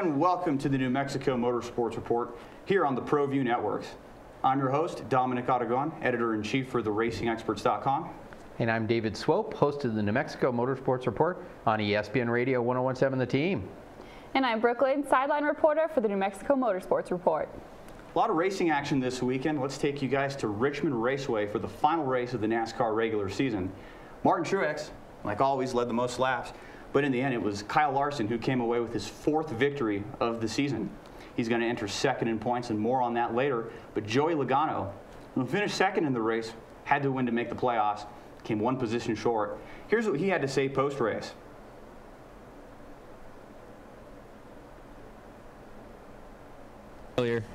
and welcome to the New Mexico Motorsports Report here on the ProView Networks. I'm your host, Dominic Aragon, editor-in-chief for TheRacingExperts.com. And I'm David Swope, host of the New Mexico Motorsports Report on ESPN Radio 1017 The Team. And I'm Brooklyn, sideline reporter for the New Mexico Motorsports Report. A lot of racing action this weekend. Let's take you guys to Richmond Raceway for the final race of the NASCAR regular season. Martin Truex, like always, led the most laps, but in the end, it was Kyle Larson who came away with his fourth victory of the season. He's going to enter second in points, and more on that later. But Joey Logano, who finished second in the race, had to win to make the playoffs, came one position short. Here's what he had to say post race.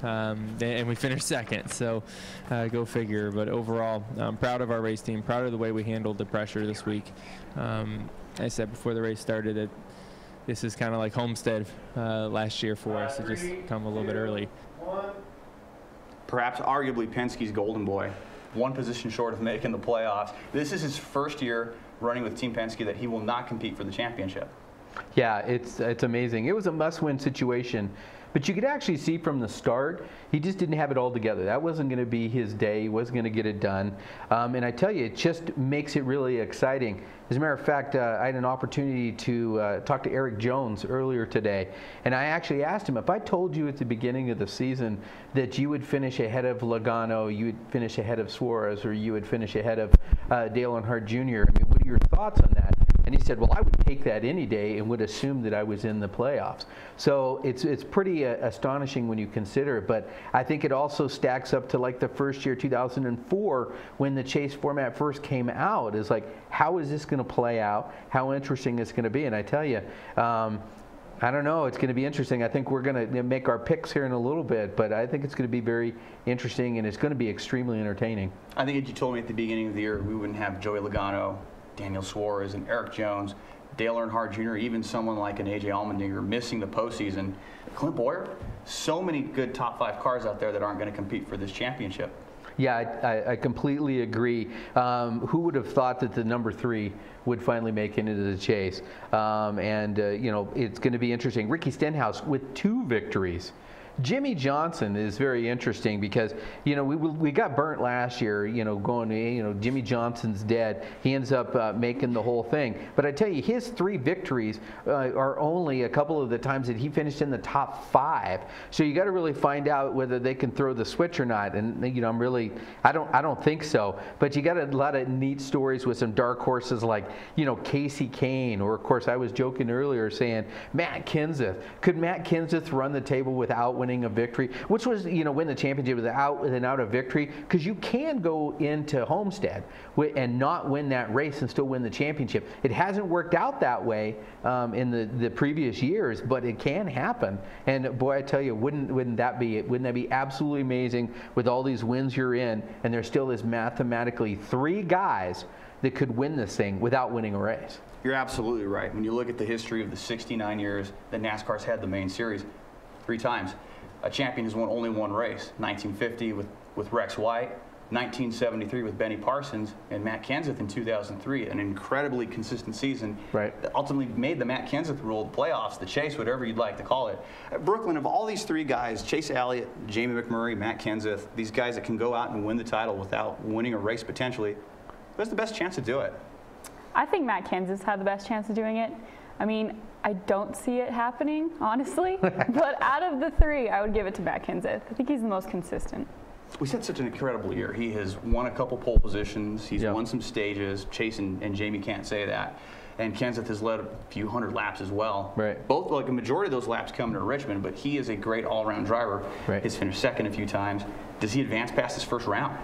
Um, and we finished second, so uh, go figure. But overall, I'm proud of our race team, proud of the way we handled the pressure this week. Um, I said before the race started that this is kind of like Homestead uh, last year for us. It just come a little bit early. Perhaps arguably Penske's golden boy, one position short of making the playoffs. This is his first year running with Team Penske that he will not compete for the championship. Yeah, it's it's amazing. It was a must-win situation but you could actually see from the start, he just didn't have it all together. That wasn't going to be his day. He wasn't going to get it done. Um, and I tell you, it just makes it really exciting. As a matter of fact, uh, I had an opportunity to uh, talk to Erik Jones earlier today, and I actually asked him if I told you at the beginning of the season that you would finish ahead of Logano, you would finish ahead of Suarez, or you would finish ahead of uh, Dale Earnhardt Jr. I mean, what are your thoughts on that? And he said, well, I would take that any day and would assume that I was in the playoffs. So it's, it's pretty uh, astonishing when you consider it. But I think it also stacks up to like the first year, 2004, when the chase format first came out. Is like, how is this going to play out? How interesting is going to be? And I tell you, um, I don't know. It's going to be interesting. I think we're going to make our picks here in a little bit, but I think it's going to be very interesting and it's going to be extremely entertaining. I think if you told me at the beginning of the year we wouldn't have Joey Logano, Daniel Suarez and Erik Jones, Dale Earnhardt Jr., even someone like an AJ Allmendinger missing the postseason. Clint Bowyer, so many good top five cars out there that aren't going to compete for this championship. Yeah, I, I completely agree. Um, who would have thought that the number three would finally make it into the chase? Um, and, uh, you know, it's going to be interesting. Ricky Stenhouse with two victories. Jimmie Johnson is very interesting because you know we we got burnt last year. You know, going you know Jimmie Johnson's dead. He ends up uh, making the whole thing. But I tell you, his three victories uh, are only a couple of the times that he finished in the top five. So you got to really find out whether they can throw the switch or not. And you know, I'm really I don't I don't think so. But you got a lot of neat stories with some dark horses like you know Kasey Kahne, or of course I was joking earlier saying Matt Kenseth. Could Matt Kenseth run the table without winning a victory, which was, you know, win the championship without without a victory, because you can go into Homestead and not win that race and still win the championship. It hasn't worked out that way um, in the, the previous years, but it can happen. And boy, I tell you, wouldn't wouldn't that be it? wouldn't that be absolutely amazing with all these wins you're in, and there still is mathematically three guys that could win this thing without winning a race. You're absolutely right. When you look at the history of the 69 years that NASCAR's had the main series, three times a champion has won only one race 1950 with, with Rex White, 1973 with Benny Parsons, and Matt Kenseth in 2003. An incredibly consistent season right. that ultimately made the Matt Kenseth rule the playoffs, the chase, whatever you'd like to call it. Brooklyn, of all these three guys, Chase Elliott, Jamie McMurray, Matt Kenseth, these guys that can go out and win the title without winning a race potentially, who has the best chance to do it? I think Matt Kenseth had the best chance of doing it. I mean, I don't see it happening, honestly. but out of the three, I would give it to Matt Kenseth. I think he's the most consistent. We had such an incredible year. He has won a couple pole positions. He's won some stages. Chase and, and, Jamie can't say that. And Kenseth has led a few hundred laps as well. Right. Both, like a majority of those laps come to Richmond, but he is a great all-around driver. Right. He's finished second a few times. Does he advance past his first round?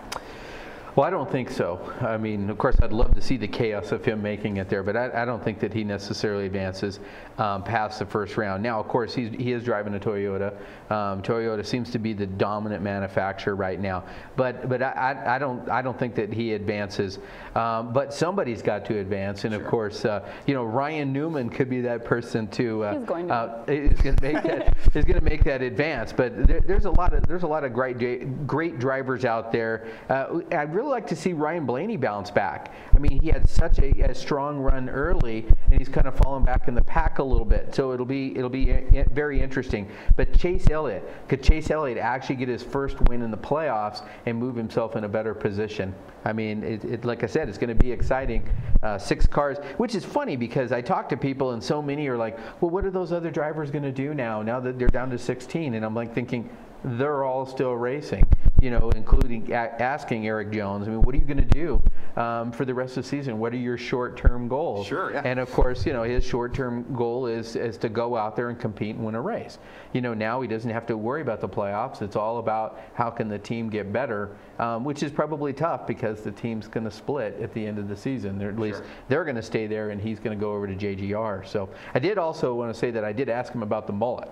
Well, I don't think so. I mean, of course, I'd love to see the chaos of him making it there, but I, I don't think that he necessarily advances um, past the first round. Now, of course, he's, he is driving a Toyota. Um, Toyota seems to be the dominant manufacturer right now, but but I, I don't I don't think that he advances. Um, but somebody's got to advance, and sure. of course, uh, you know, Ryan Newman could be that person to. Uh, he's going to. Uh, is going to make that is going to make that advance. But there, there's a lot of there's a lot of great great drivers out there. Uh, I really really like to see Ryan Blaney bounce back. I mean, he had such a, a strong run early, and he's kind of fallen back in the pack a little bit. So it'll be it'll be very interesting. But Chase Elliott, could Chase Elliott actually get his first win in the playoffs and move himself in a better position? I mean, it, it, like I said, it's going to be exciting. Uh, six cars, which is funny because I talk to people and so many are like, well, what are those other drivers going to do now? Now that they're down to 16, and I'm like thinking, they're all still racing. You know, including a- asking Erik Jones. I mean, what are you going to do um, for the rest of the season? What are your short-term goals? Sure, yeah. And of course, you know, his short-term goal is is to go out there and compete and win a race. You know, now he doesn't have to worry about the playoffs. It's all about how can the team get better, um, which is probably tough because the team's going to split at the end of the season. They're, at least Sure. they're going to stay there, and he's going to go over to JGR. So I did also want to say that I did ask him about the mullet.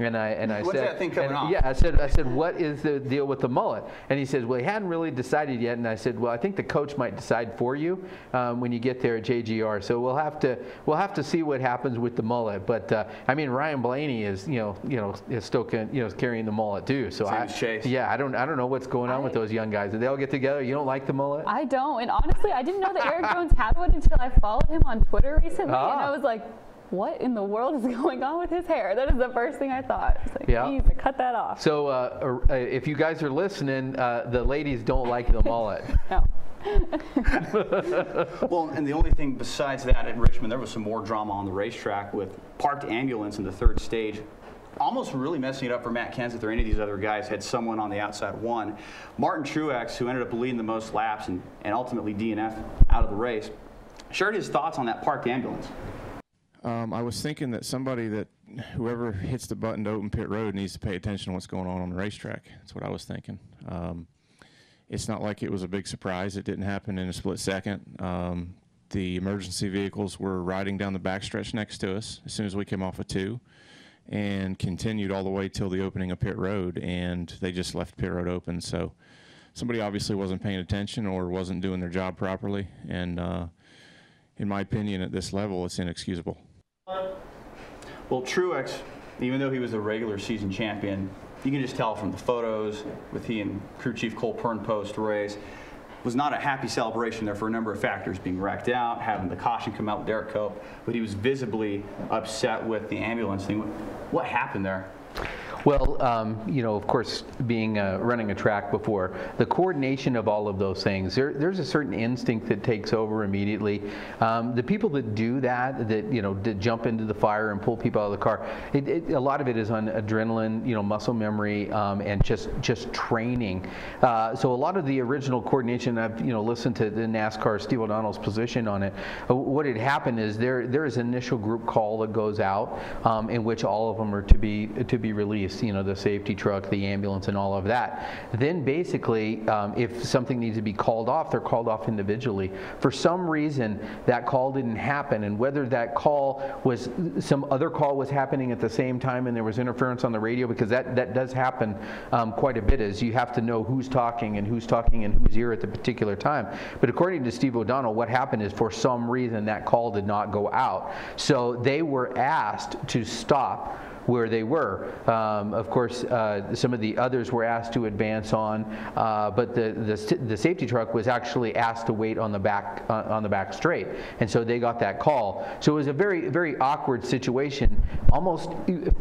And I and I When's said, that thing coming and- off? yeah, I said, I said, what is the deal with the mullet? And he says, well, he hadn't really decided yet. And I said, well, I think the coach might decide for you um, when you get there at JGR. So we'll have to we'll have to see what happens with the mullet. But uh, I mean, Ryan Blaney is you know you know is still can, you know carrying the mullet too. So Same I, as Chase. yeah, I don't I don't know what's going on with those young guys. Did they all get together? You don't like the mullet? I don't. And honestly, I didn't know that Erik Jones had one until I followed him on Twitter recently. And Ah. I was like, what in the world is going on with his hair? That is the first thing I thought. It's like, Yeah. he needs to cut that off. so uh, uh, if you guys are listening, uh, the ladies don't like the mullet. No. Well, and the only thing besides that at Richmond, there was some more drama on the racetrack with parked ambulance in the third stage. Almost really messing it up for Matt Kenseth or any of these other guys had someone on the outside one. Martin Truex, who ended up leading the most laps and, and ultimately DNF out of the race, shared his thoughts on that parked ambulance. Um, I was thinking that somebody that whoever hits the button to open pit road needs to pay attention to what's going on on the racetrack. That's what I was thinking. Um, it's not like it was a big surprise. It didn't happen in a split second. Um, the emergency vehicles were riding down the backstretch next to us as soon as we came off of two and continued all the way till the opening of pit road and they just left pit road open so somebody obviously wasn't paying attention or wasn't doing their job properly and uh, in my opinion at this level it's inexcusable Well, Truex, even though he was a regular season champion, you can just tell from the photos with he and crew chief Cole Pearn post race, was not a happy celebration there for a number of factors, being wrecked out, having the caution come out with Derrike Cope, but he was visibly upset with the ambulance thing. What happened there? Well, um, you know, of course, being uh, running a track before, the coordination of all of those things, there, there's a certain instinct that takes over immediately. Um, the people that do that, that you know, that jump into the fire and pull people out of the car, it, it, a lot of it is on adrenaline, you know, muscle memory, um, and just just training. Uh, so a lot of the original coordination, I've you know listened to the NASCAR Steve O'Donnell's position on it. Uh, what had happened is there there is an initial group call that goes out um, in which all of them are to be to be released. You know, the safety truck, the ambulance, and all of that. Then basically, um, if something needs to be called off, they're called off individually. For some reason, that call didn't happen, and whether that call was some other call was happening at the same time, and there was interference on the radio, because that that does happen um, quite a bit. Is you have to know who's talking and who's talking and who's ear at the particular time. But according to Steve O'Donnell, what happened is for some reason that call did not go out, so they were asked to stop where they were. Um, of course, uh, some of the others were asked to advance on, uh, but the, the the safety truck was actually asked to wait on the back uh, on the back straight, and so they got that call. So it was a very very awkward situation. Almost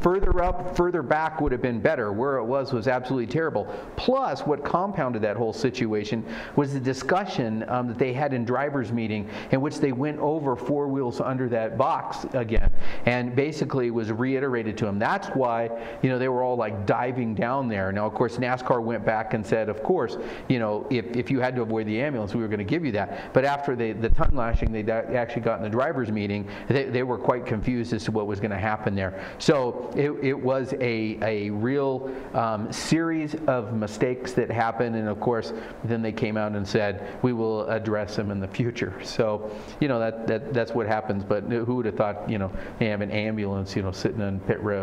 further up, further back would have been better. Where it was was absolutely terrible. Plus, what compounded that whole situation was the discussion um, that they had in drivers' meeting, in which they went over four wheels under that box again, and basically was reiterated to them. That's why you know they were all like diving down there. Now, of course, NASCAR went back and said, of course, you know, if, if you had to avoid the ambulance, we were going to give you that. But after they, the tongue lashing they actually got in the drivers' meeting, they, they were quite confused as to what was going to happen there. So it, it was a, a real um, series of mistakes that happened, and of course, then they came out and said, we will address them in the future. So, you know, that, that that's what happens. But who would have thought, you know, they have an ambulance, you know, sitting on pit road.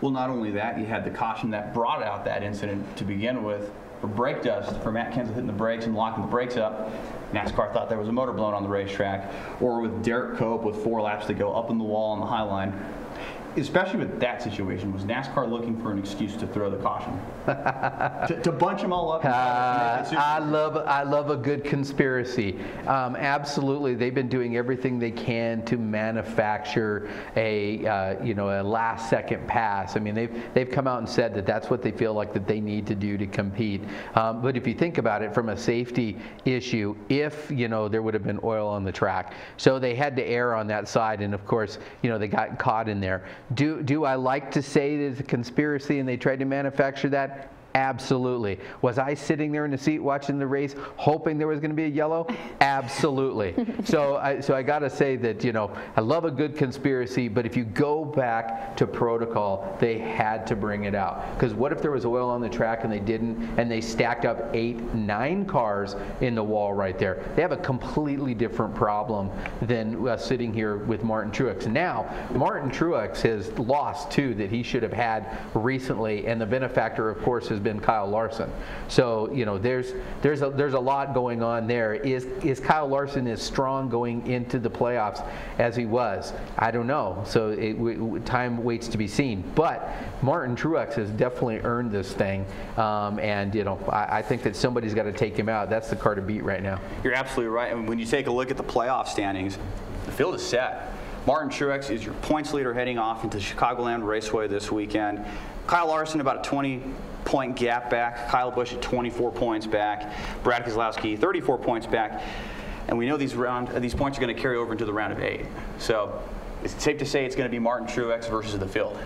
Well, not only that, you had the caution that brought out that incident to begin with for brake dust, for Matt Kenseth hitting the brakes and locking the brakes up. NASCAR thought there was a motor blown on the racetrack. Or with Derrike Cope with four laps to go up in the wall on the high line. Especially with that situation, was NASCAR looking for an excuse to throw the caution? to, to bunch them all up? and try to make it Uh, I love I love a good conspiracy. Um, absolutely, they've been doing everything they can to manufacture a uh, you know a last second pass. I mean they've they've come out and said that that's what they feel like that they need to do to compete. Um, but if you think about it from a safety issue, if you know there would have been oil on the track, so they had to err on that side, and of course you know they got caught in there. Do do I like to say there's a conspiracy and they tried to manufacture that? Absolutely. Was I sitting there in the seat watching the race, hoping there was going to be a yellow? Absolutely. so, I, so I got to say that you know I love a good conspiracy, but if you go back to protocol, they had to bring it out because what if there was oil on the track and they didn't, and they stacked up eight, nine cars in the wall right there? They have a completely different problem than uh, sitting here with Martin Truex. Now, Martin Truex has lost two that he should have had recently, and the benefactor, of course, has been Kyle Larson. So you know, there's there's a there's a lot going on there. Is is Kyle Larson as strong going into the playoffs as he was? I don't know. So it, time waits to be seen. But Martin Truex has definitely earned this thing, um, and you know, I, I think that somebody's got to take him out. That's the car to beat right now. You're absolutely right. And when you take a look at the playoff standings, the field is set. Martin Truex is your points leader heading off into Chicagoland Raceway this weekend. Kyle Larson about a 20 point gap back. Kyle Busch at 24 points back. Brad Keselowski 34 points back. And we know these round these points are going to carry over into the round of eight. So it's safe to say it's going to be Martin Truex versus the field.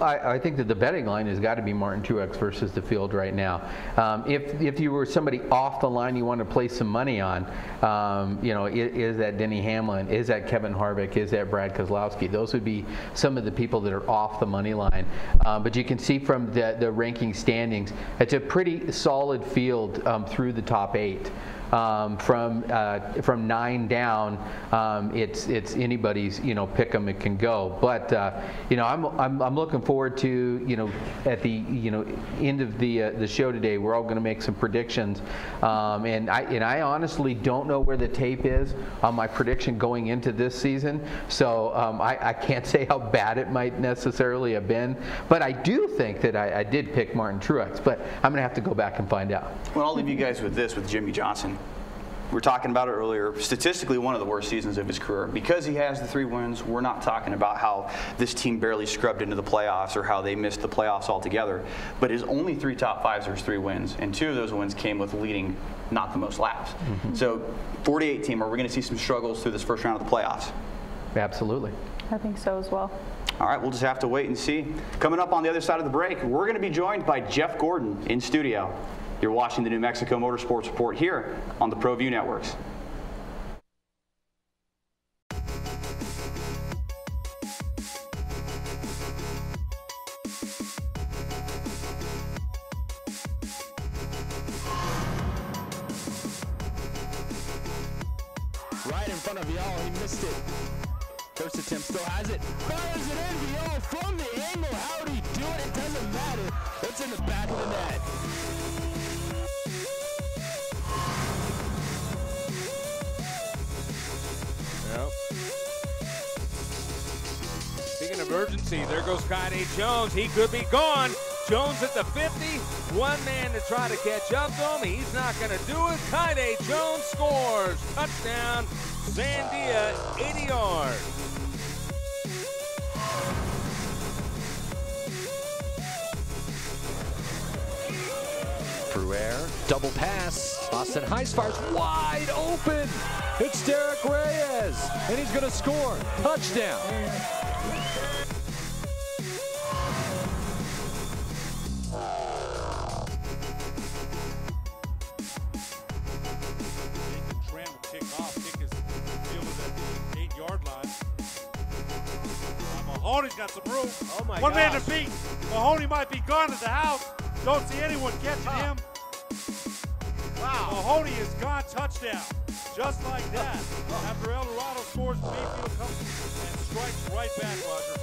I, I think that the betting line has got to be Martin Truex versus the field right now. Um, if if you were somebody off the line you want to place some money on, um, you know, is, is that Denny Hamlin? Is that Kevin Harvick? Is that Brad Keselowski? Those would be some of the people that are off the money line. Um, but you can see from the, the ranking standings, it's a pretty solid field um, through the top eight. Um, from uh, from nine down, um, it's it's anybody's you know pick 'em it can go. But uh, you know I'm, I'm I'm looking forward to you know at the you know end of the uh, the show today we're all going to make some predictions, um, and I and I honestly don't know where the tape is on my prediction going into this season. So um, I, I can't say how bad it might necessarily have been, but I do think that I, I did pick Martin Truex. But I'm going to have to go back and find out. Well, I'll leave you guys with this with Jimmie Johnson. We were talking about it earlier. Statistically, one of the worst seasons of his career. Because he has the three wins, we're not talking about how this team barely scrubbed into the playoffs or how they missed the playoffs altogether. But his only three top fives are his three wins, and two of those wins came with leading not the most laps. Mm-hmm. So, 48 team, are we going to see some struggles through this first round of the playoffs? Absolutely. I think so as well. All right, we'll just have to wait and see. Coming up on the other side of the break, we're going to be joined by Jeff Gordon in studio. You're watching the New Mexico Motorsports Report here on the ProView Networks. There Jones. He could be gone. Jones at the 50. One man to try to catch up to him. He's not going to do it. Kanye Jones scores. Touchdown. Sandia, 80 yards. Air, double pass. Austin Highspar's wide open. It's Derek Reyes, and he's going to score. Touchdown. My One man gosh. to beat. Mahoney might be gone at the house. Don't see anyone catching him. Wow. Mahoney is gone. Touchdown. Just like that. After El Dorado scores, Mayfield comes and strikes right back, Roger.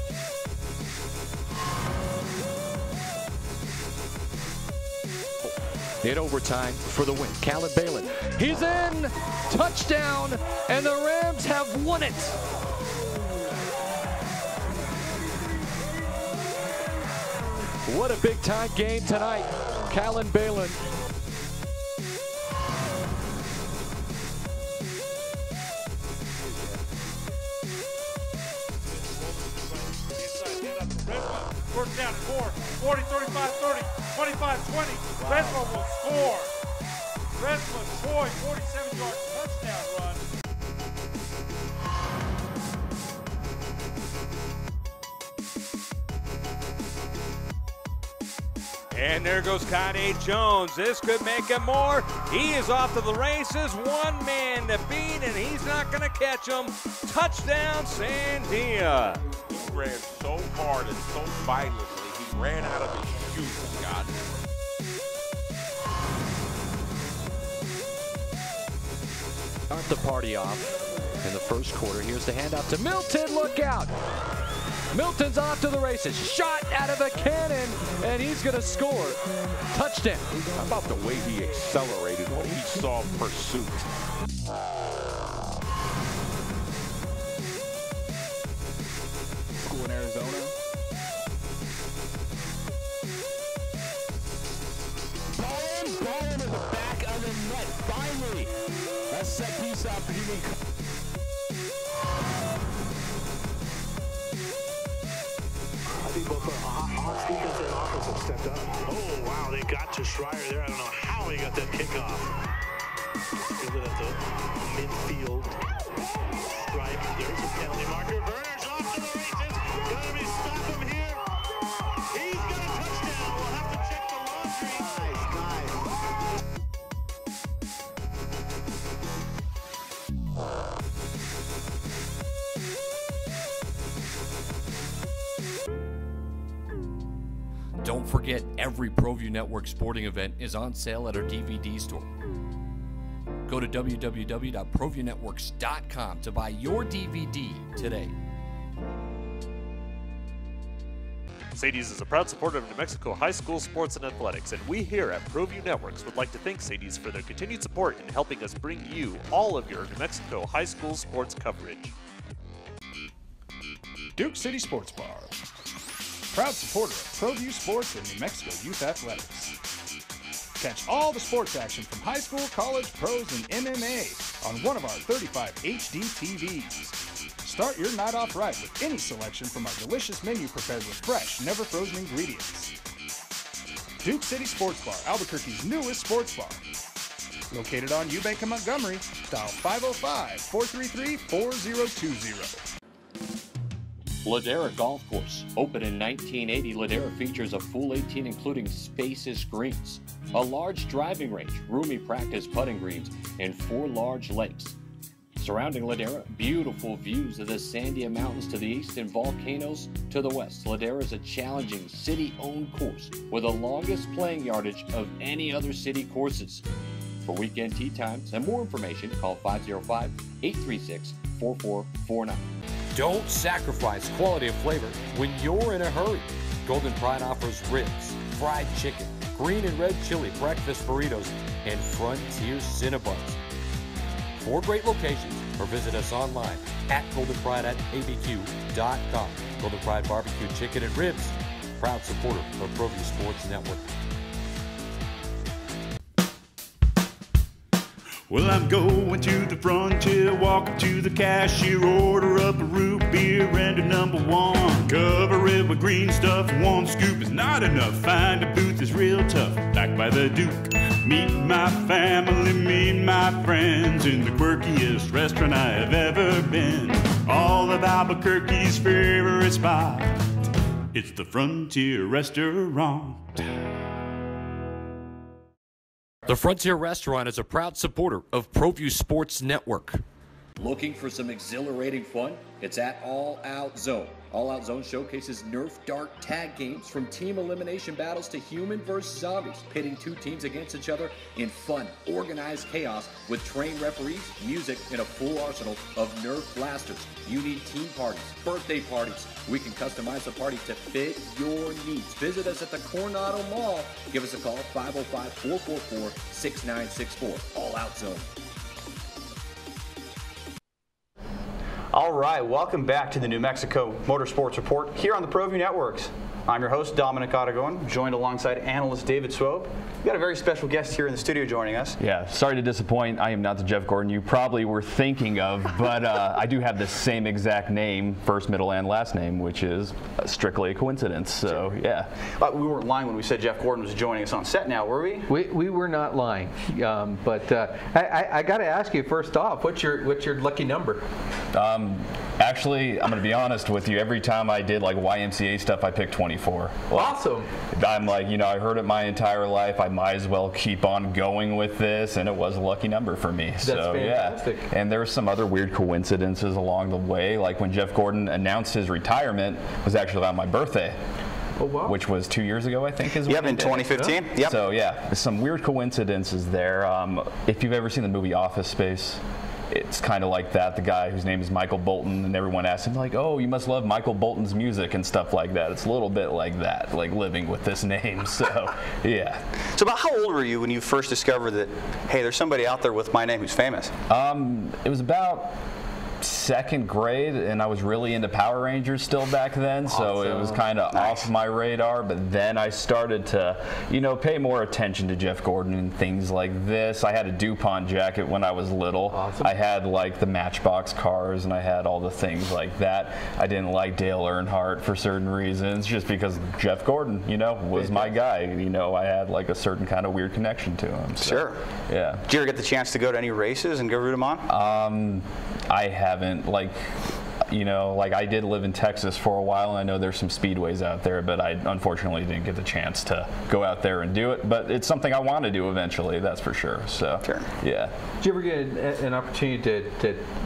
In overtime for the win. Caleb Balin. He's in. Touchdown. And the Rams have won it. What a big time game tonight. Callan Balin First down and four. 40, 35, 30, 25, 20. Redmond will score. Redmond Troy, 47 And there goes Kade Jones. This could make it more. He is off to the races. One man to beat, and he's not going to catch him. Touchdown, Sandia. He ran so hard and so violently, he ran out of his shoes, Scott. Start the party off in the first quarter. Here's the handoff to Milton. Look out! Milton's off to the races. Shot out of a cannon, and he's going to score. Touchdown. How about the way he accelerated when he saw pursuit? School in Arizona. Ball in, ball in the back of the net. Finally, that set piece opportunity. Defense and offense have stepped up. Oh, wow, they got to Schreier there. I don't know how he got that kickoff. It at the midfield stripe. There's a penalty marker. Werner's off to the races. Don't forget, every ProView Network sporting event is on sale at our DVD store. Go to www.proviewnetworks.com to buy your DVD today. Sadie's is a proud supporter of New Mexico high school sports and athletics, and we here at ProView Networks would like to thank Sadie's for their continued support in helping us bring you all of your New Mexico high school sports coverage. Duke City Sports Bar. Proud supporter of ProView Sports and New Mexico Youth Athletics. Catch all the sports action from high school, college, pros, and MMA on one of our 35 HD TVs. Start your night off right with any selection from our delicious menu prepared with fresh, never frozen ingredients. Duke City Sports Bar, Albuquerque's newest sports bar. Located on Eubank and Montgomery, dial 505 433 4020. Ladera Golf Course. Open in 1980, Ladera features a full 18 including spacious greens, a large driving range, roomy practice putting greens, and four large lakes. Surrounding Ladera, beautiful views of the Sandia Mountains to the east and volcanoes to the west. Ladera is a challenging city-owned course with the longest playing yardage of any other city courses. For weekend tee times and more information, call 505-836-4449. Don't sacrifice quality of flavor when you're in a hurry. Golden Pride offers ribs, fried chicken, green and red chili breakfast burritos, and Frontier Cinnabons. Four great locations, or visit us online at goldenpride at Golden Pride Barbecue Chicken and Ribs, proud supporter of ProView Sports Network. Well, I'm going to the frontier, walk to the cashier, order up a root beer and a number one. Cover it with green stuff, one scoop is not enough. Find a booth is real tough, back by the Duke. Meet my family, meet my friends in the quirkiest restaurant I have ever been. All of Albuquerque's favorite spot. It's the Frontier Restaurant. The Frontier Restaurant is a proud supporter of ProView Sports Network. Looking for some exhilarating fun? It's at All Out Zone. All Out Zone showcases Nerf Dart tag games from team elimination battles to human versus zombies, pitting two teams against each other in fun, organized chaos with trained referees, music, and a full arsenal of Nerf blasters. You need team parties, birthday parties. We can customize the party to fit your needs. Visit us at the Coronado Mall. Give us a call 505 444 6964. All Out Zone. All right, welcome back to the New Mexico Motorsports Report here on the ProView Networks. I'm your host, Dominic Aragon, joined alongside analyst David Swope. We've got a very special guest here in the studio joining us. Yeah, sorry to disappoint. I am not the Jeff Gordon you probably were thinking of, but uh, I do have the same exact name, first, middle, and last name, which is strictly a coincidence. So, yeah. Uh, we weren't lying when we said Jeff Gordon was joining us on set now, were we? We, we were not lying. Um, but uh, I, I, I got to ask you first off, what's your, what's your lucky number? Um, actually, I'm going to be honest with you. Every time I did like YMCA stuff, I picked 24. Like, awesome. I'm like, you know, I heard it my entire life. I might as well keep on going with this, and it was a lucky number for me. That's so fantastic. yeah. And there were some other weird coincidences along the way, like when Jeff Gordon announced his retirement was actually on my birthday. Oh, wow. Which was two years ago, I think, is Yep, when in did. 2015. Yep. So yeah, some weird coincidences there. Um, if you've ever seen the movie Office Space, it's kind of like that. The guy whose name is Michael Bolton, and everyone asks him like, "Oh, you must love Michael Bolton's music and stuff like that." It's a little bit like that, like living with this name. So yeah. So, about how old were you when you first discovered that, hey, there's somebody out there with my name who's famous? Um, it was about second grade and I was really into Power Rangers still back then so it was kind of off my radar but then I started to you know pay more attention to Jeff Gordon and things like this. I had a DuPont jacket when I was little. I had like the Matchbox cars and I had all the things like that. I didn't like Dale Earnhardt for certain reasons just because Jeff Gordon you know was my guy. You know I had like a certain kind of weird connection to him so, Sure. yeah. Did you ever get the chance to go to any races and go root them on? um, I haven't like. You know, like I did live in Texas for a while, and I know there's some speedways out there, but I unfortunately didn't get the chance to go out there and do it. But it's something I want to do eventually, that's for sure. So, yeah. Did you ever get an, an opportunity to,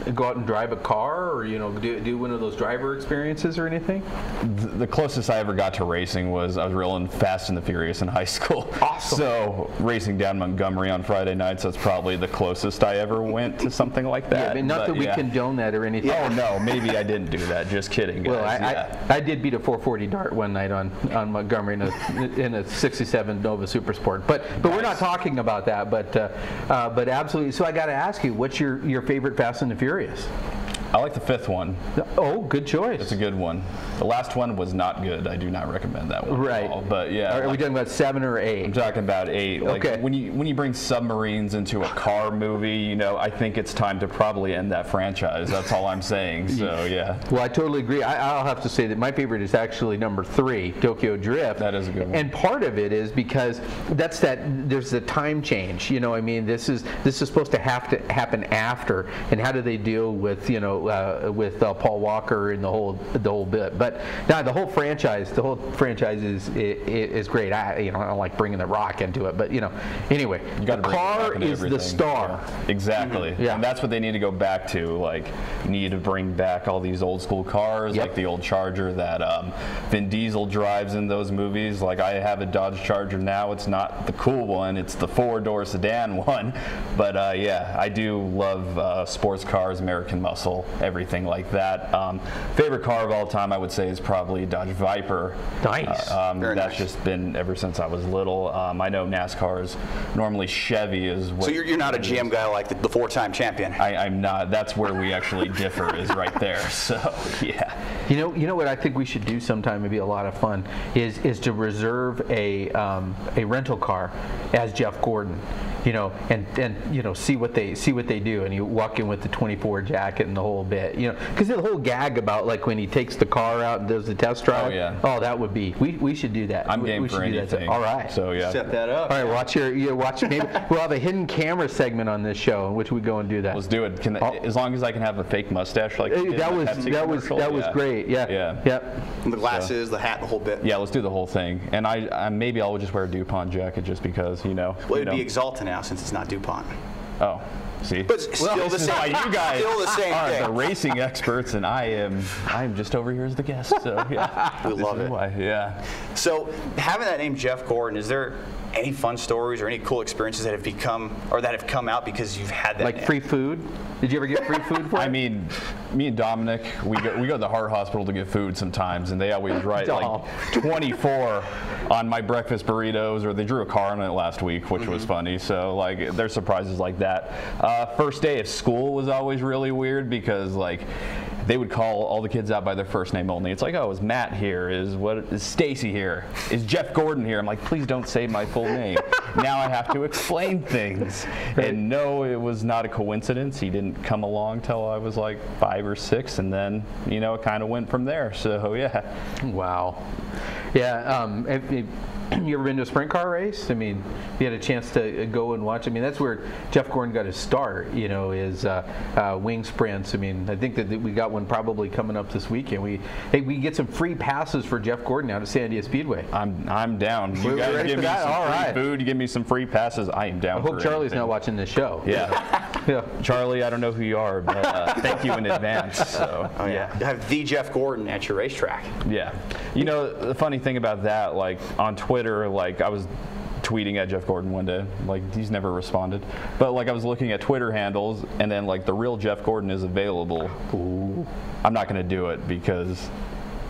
to go out and drive a car or, you know, do, do one of those driver experiences or anything? The, the closest I ever got to racing was I was reeling Fast and the Furious in high school. Awesome. So racing down Montgomery on Friday nights, that's probably the closest I ever went to something like that. Yeah, I mean, not But that we yeah. condone that or anything. Oh no, maybe I didn't do that. Just kidding, guys. Well, I, yeah. I, I did beat a 440 dart one night on, on Montgomery in a, in a 67 Nova Super Sport. But but we're not talking about that. But uh, uh, but absolutely. So I got to ask you, what's your, your favorite Fast and the Furious? I like the fifth one. Oh, good choice. It's a good one. The last one was not good. I do not recommend that one. Right. At all. But yeah. Are we talking about seven or eight? I'm talking about eight. Like Okay. when you when you bring submarines into a car movie, you know, I think it's time to probably end that franchise. That's all I'm saying. So yeah. Well, I totally agree. I, I'll have to say that my favorite is actually number three, Tokyo Drift. That is a good one. And part of it is because that's that there's the time change. You know, I mean, this is this is supposed to have to happen after, and how do they deal with you know uh, with uh, Paul Walker and the whole the whole bit? But now the whole franchise, the whole franchise is is, is great. I you know I don't like bringing the Rock into it, but you know anyway, You the bring it back car is the star. Yeah, exactly. Yeah. And that's what they need to go back to. Like, you need to bring back all these old school cars, like the old Charger that um, Vin Diesel drives in those movies. Like, I have a Dodge Charger now. It's not the cool one. It's the four-door sedan one. But uh, yeah, I do love uh, sports cars, American muscle, everything like that. Um, favorite car of all time, I would say, is probably Dodge Viper. Nice. Uh, um, Very that's nice. just been ever since I was little. Um, I know NASCAR's normally Chevy is what. So, you're, you're not a. GM guy like the, the four time champion. I, I'm not. That's where we actually differ. Is right there. So yeah. You know, you know what I think we should do sometime would be a lot of fun is is to reserve a um, a rental car as Jeff Gordon, you know, and and you know see what they see what they do, and you walk in with the 24 jacket and the whole bit, you know, because the whole gag about like when he takes the car out and does the test drive. Oh, yeah. Oh, that would be. We, we should do that. I'm we, game we for should that. anything. All right. So yeah. Set that up. All right, watch your you watch maybe we'll have a hidden camera segment on this show in which we go and do that. Let's do it. Can oh. as long as I can have a fake mustache like. Uh, hey, you that was Pepsi that was commercial, that was great. Yeah. Yeah. Yep. The glasses, the hat, the whole bit. Yeah, let's do the whole thing. And I, I maybe I'll just wear a DuPont jacket just because you know. Well, it'd be know. Axalta now since it's not DuPont. Oh, see. But still well, the same- why you guys still the same are thing. the racing experts, and I am I am just over here as the guest. So yeah, We love it. Why, yeah. So, having that name Jeff Gordon, is there any fun stories or any cool experiences that have become or that have come out because you've had that Like name? free food? Did you ever get free food for I it? mean, me and Dominic, we go, we go to the heart hospital to get food sometimes, and they always write like 24 on my breakfast burritos, or they drew a car on it last week, which was mm-hmm. funny. So like, there's surprises like that. Uh, Uh, first day of school was always really weird because like. they would call all the kids out by their first name only. It's like, oh, is Matt here? Is what? Is Stacy here? Is Jeff Gordon here? I'm like, please don't say my full name. now I have to explain things. And no, it was not a coincidence. He didn't come along till I was like five or six, and then you know it kind of went from there. So yeah. Wow. Yeah. Um, have, have you ever been to a sprint car race? I mean, you had a chance to go and watch. I mean, that's where Jeff Gordon got his start. You know, is uh, uh, wing sprints. I mean, I think that we got one probably coming up this weekend. We hey, we get some free passes for Jeff Gordon out of Sandia Speedway. I'm I'm down. You We're guys give me that? some All free right. food. Give me some free passes. I am down. I hope for Charlie's anything. not watching this show. Yeah. yeah. Charlie, I don't know who you are, but uh, thank you in advance. So Oh yeah. You have the Jeff Gordon at your racetrack. Yeah. You know, the funny thing about that, like on Twitter, like I was tweeting at Jeff Gordon one day, like he's never responded. But like I was looking at Twitter handles and then like the real Jeff Gordon is available. Ooh. I'm not going to do it because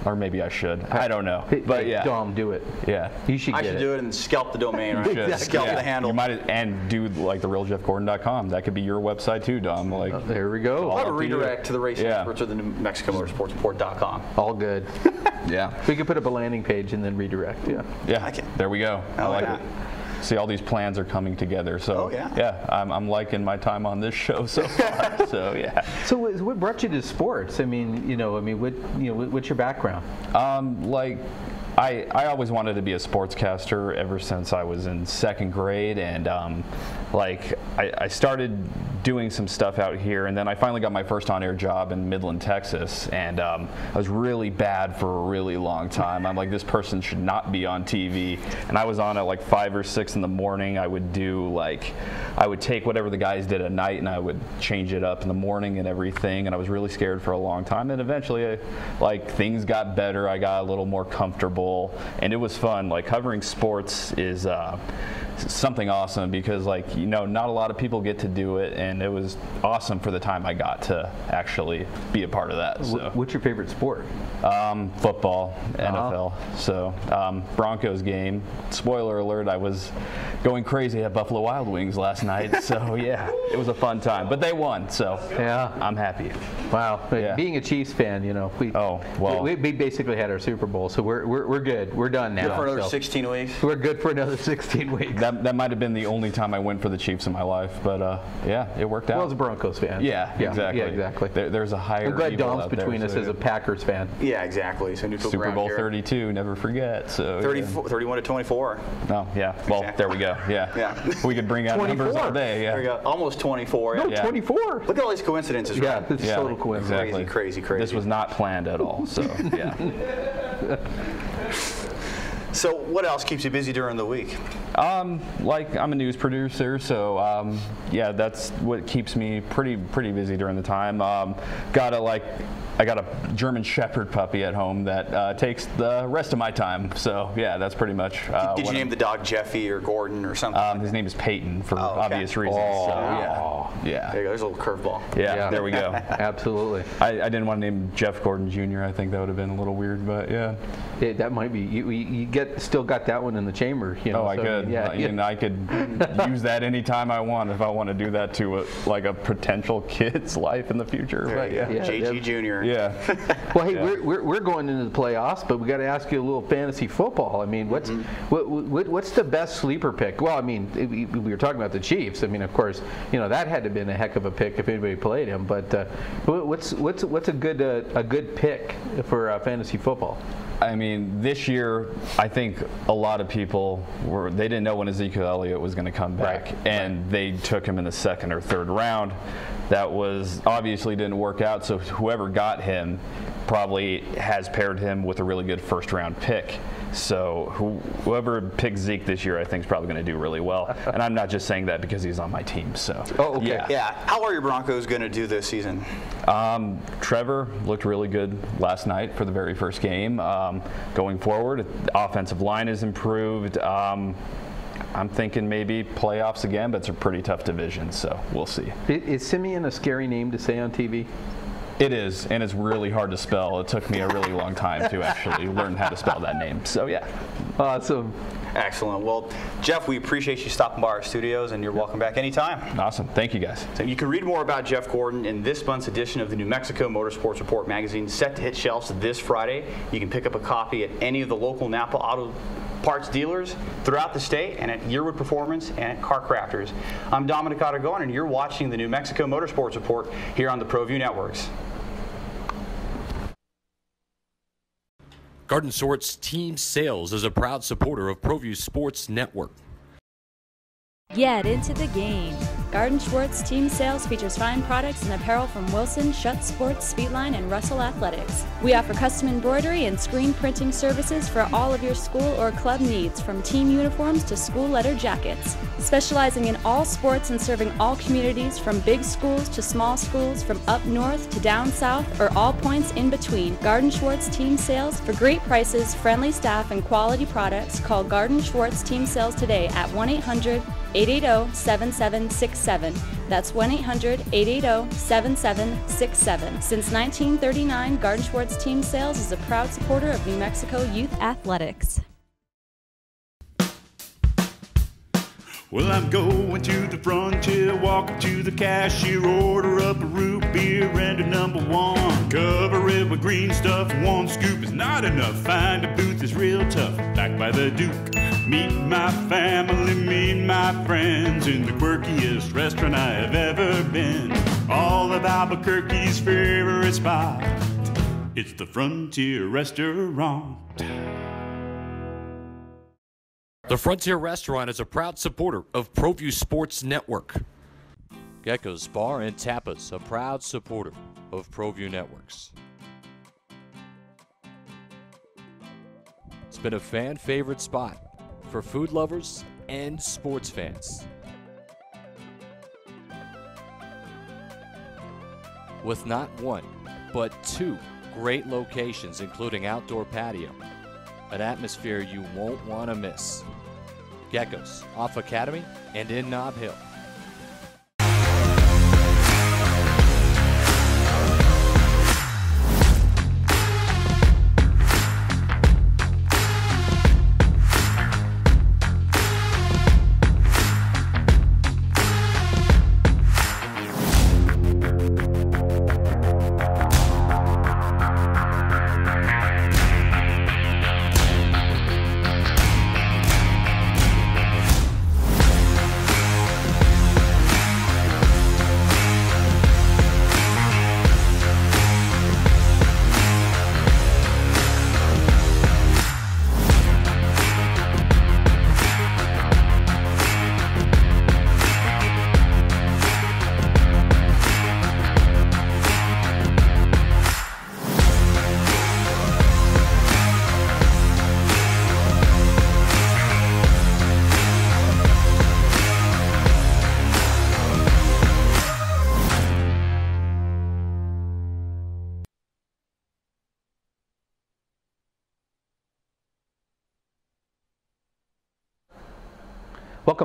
or maybe I should. I don't know. But yeah. Dom, do it. Yeah. You should I should it. do it and scalp the domain, right? You should. Scalp Yeah. the handle. You might and do like the realjeffgordon.com. That could be your website too, Dom. Oh, like there we go. I'll have a up to you. redirect to the race Yeah. experts or the New Mexico Motorsports Report.com. All good. Yeah. We could put up a landing page and then redirect. Yeah. Yeah. There we go. I, I like like it. See, all these plans are coming together. So Oh, yeah. yeah, I'm, I'm liking my time on this show so far. so yeah. So what what brought you to sports? I mean, you know, I mean, what you know, what's your background? Um, like, I, I always wanted to be a sportscaster ever since I was in second grade, and um, like I, I started doing some stuff out here, and then I finally got my first on-air job in Midland, Texas, and um, I was really bad for a really long time. I'm like, this person should not be on TV, and I was on at like five or six in the morning. I would do like, I would take whatever the guys did at night, and I would change it up in the morning and everything, and I was really scared for a long time, and eventually, I, like things got better. I got a little more comfortable, and it was fun. Like covering sports is. Uh, something awesome because like you know not a lot of people get to do it and it was awesome for the time I got to actually be a part of that so What's your favorite sport? um, football Uh-huh. NFL so um, Broncos game spoiler alert I was going crazy at Buffalo Wild Wings last night so yeah it was a fun time but they won so yeah I'm happy Wow. Yeah. Being a Chiefs fan, you know, we oh well we, we basically had our Super Bowl, so we're we're, we're good. We're done now. Good for another so 16 weeks. We're good for another 16 weeks. That, that might have been the only time I went for the Chiefs in my life but uh, yeah it worked out Well, as a Broncos fan. yeah, Yeah, exactly yeah, exactly. There, there's a higher I'm glad Dom's out there, between us so as yeah. a Packers fan. Yeah, exactly. So neutral Super ground Bowl here. 32, never forget. So 30, yeah. 31 to 24. Oh yeah. Well, there we go. Yeah. Yeah. We could bring out numbers all day. There we Yeah. go. Almost 24. No, Yeah. 24. Look at all these coincidences. Yeah, right? it's Yeah, total coincidence. Exactly. Crazy, crazy, crazy. This was not planned at all. So yeah. So what else keeps you busy during the week? Um, like I'm a news producer, so um, yeah, that's what keeps me pretty pretty busy during the time. Um, got a like. I got a German Shepherd puppy at home that uh, takes the rest of my time. So yeah, that's pretty much. Uh, Did you what name the dog Jeffy or Gordon or something? Um, his name is Peyton for Oh, okay. obvious reasons. Oh. so yeah, yeah. There you go. There's a little curveball. Yeah, Yeah. there we go. Absolutely. I, I didn't want to name Jeff Gordon Jr. I think that would have been a little weird, but yeah. Yeah, that might be. You, you you get still got that one in the chamber. You know, Oh, I so, could. Yeah, I, yeah. I could use that anytime I want if I want to do that to a, like a potential kid's life in the future. There But yeah. Yeah, JG Jr. Yeah. Well, hey, Yeah. we're, we're, we're going into the playoffs, but we got to ask you a little fantasy football. I mean, what's Mm-hmm. what, what, what's the best sleeper pick? Well, I mean, we we were talking about the Chiefs. I mean, of course, you know that had to have been a heck of a pick if anybody played him. But uh, what's what's what's a good uh, a good pick for uh, fantasy football? I mean, this year, I think a lot of people were, they didn't know when Ezekiel Elliott was going to come back, Right, and they took him in the second or third round. That was obviously didn't work out, so whoever got him probably has paired him with a really good first round pick. So who, whoever picks Zeke this year, I think is probably going to do really well. and I'm not just saying that because he's on my team. So Oh, okay. yeah. Yeah. How are your Broncos going to do this season? Um, Trevor looked really good last night for the very first game. Um, going forward, the offensive line is improved. Um, I'm thinking maybe playoffs again, but it's a pretty tough division, so we'll see. Is Siemian a scary name to say on TV? It is, and it's really hard to spell. It took me a really long time to actually learn how to spell that name. So yeah, Awesome. Excellent. Well, Jeff, we appreciate you stopping by our studios, and you're welcome back anytime. Awesome. Thank you, guys. So you can read more about Jeff Gordon in this month's edition of the New Mexico Motorsports Report magazine, set to hit shelves this Friday. You can pick up a copy at any of the local Napa Auto parts dealers throughout the state and at Yearwood Performance and at Car Crafters. I'm Dominic Aragon, and you're watching the New Mexico Motorsports Report here on the ProView Networks. Gardenswartz Team Sales is a proud supporter of ProView Sports Network. Get into the game. Gardenswartz Team Sales features fine products and apparel from Wilson, Schutt Sports, Speedline, and Russell Athletics. We offer custom embroidery and screen printing services for all of your school or club needs, from team uniforms to school letter jackets. Specializing in all sports and serving all communities, from big schools to small schools, from up north to down south, or all points in between. Gardenswartz Team Sales for great prices, friendly staff, and quality products. Call Gardenswartz Team Sales today at 1 800 880 7767. That's 1 800 880 7767. Since 1939, Gardenswartz Team Sales is a proud supporter of New Mexico youth athletics. Well, I'm going to the frontier, walk up to the cashier, order up a root beer and a number one. Cover it with green stuff, one scoop is not enough. Find a booth is real tough, back by the Duke. Meet my family, meet my friends in the quirkiest restaurant I have ever been. All of Albuquerque's favorite spot. It's the Frontier Restaurant. The Frontier Restaurant is a proud supporter of ProView Sports Network. Gecko's Bar and Tapas, a proud supporter of ProView Networks. It's been a fan favorite spot for food lovers and sports fans. With not one, but two great locations, including outdoor patio, an atmosphere you won't want to miss. Geckos, off Academy and in Nob Hill.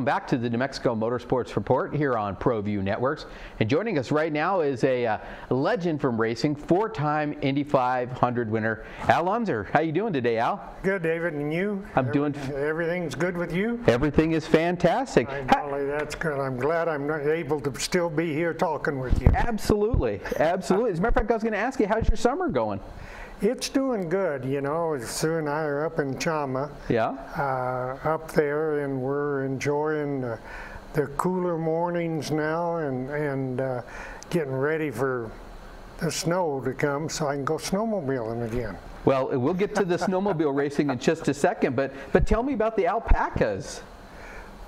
Back to the New Mexico Motorsports Report here on ProView Networks. And joining us right now is a uh, legend from racing, four-time Indy 500 winner, Al Unser. How you doing today, Al? Good, David, and you? I'm doing. Everything's good with you? Everything is fantastic. Golly, that's good. I'm glad I'm able to still be here talking with you. Absolutely, absolutely. As a matter of fact, I was going to ask you, how's your summer going? It's doing good, you know. Sue and I are up in Chama. Yeah. Uh, up there, and we're enjoying the, the cooler mornings now, and and uh, getting ready for the snow to come, so I can go snowmobiling again. Well, we'll get to the snowmobile racing in just a second, but but tell me about the alpacas.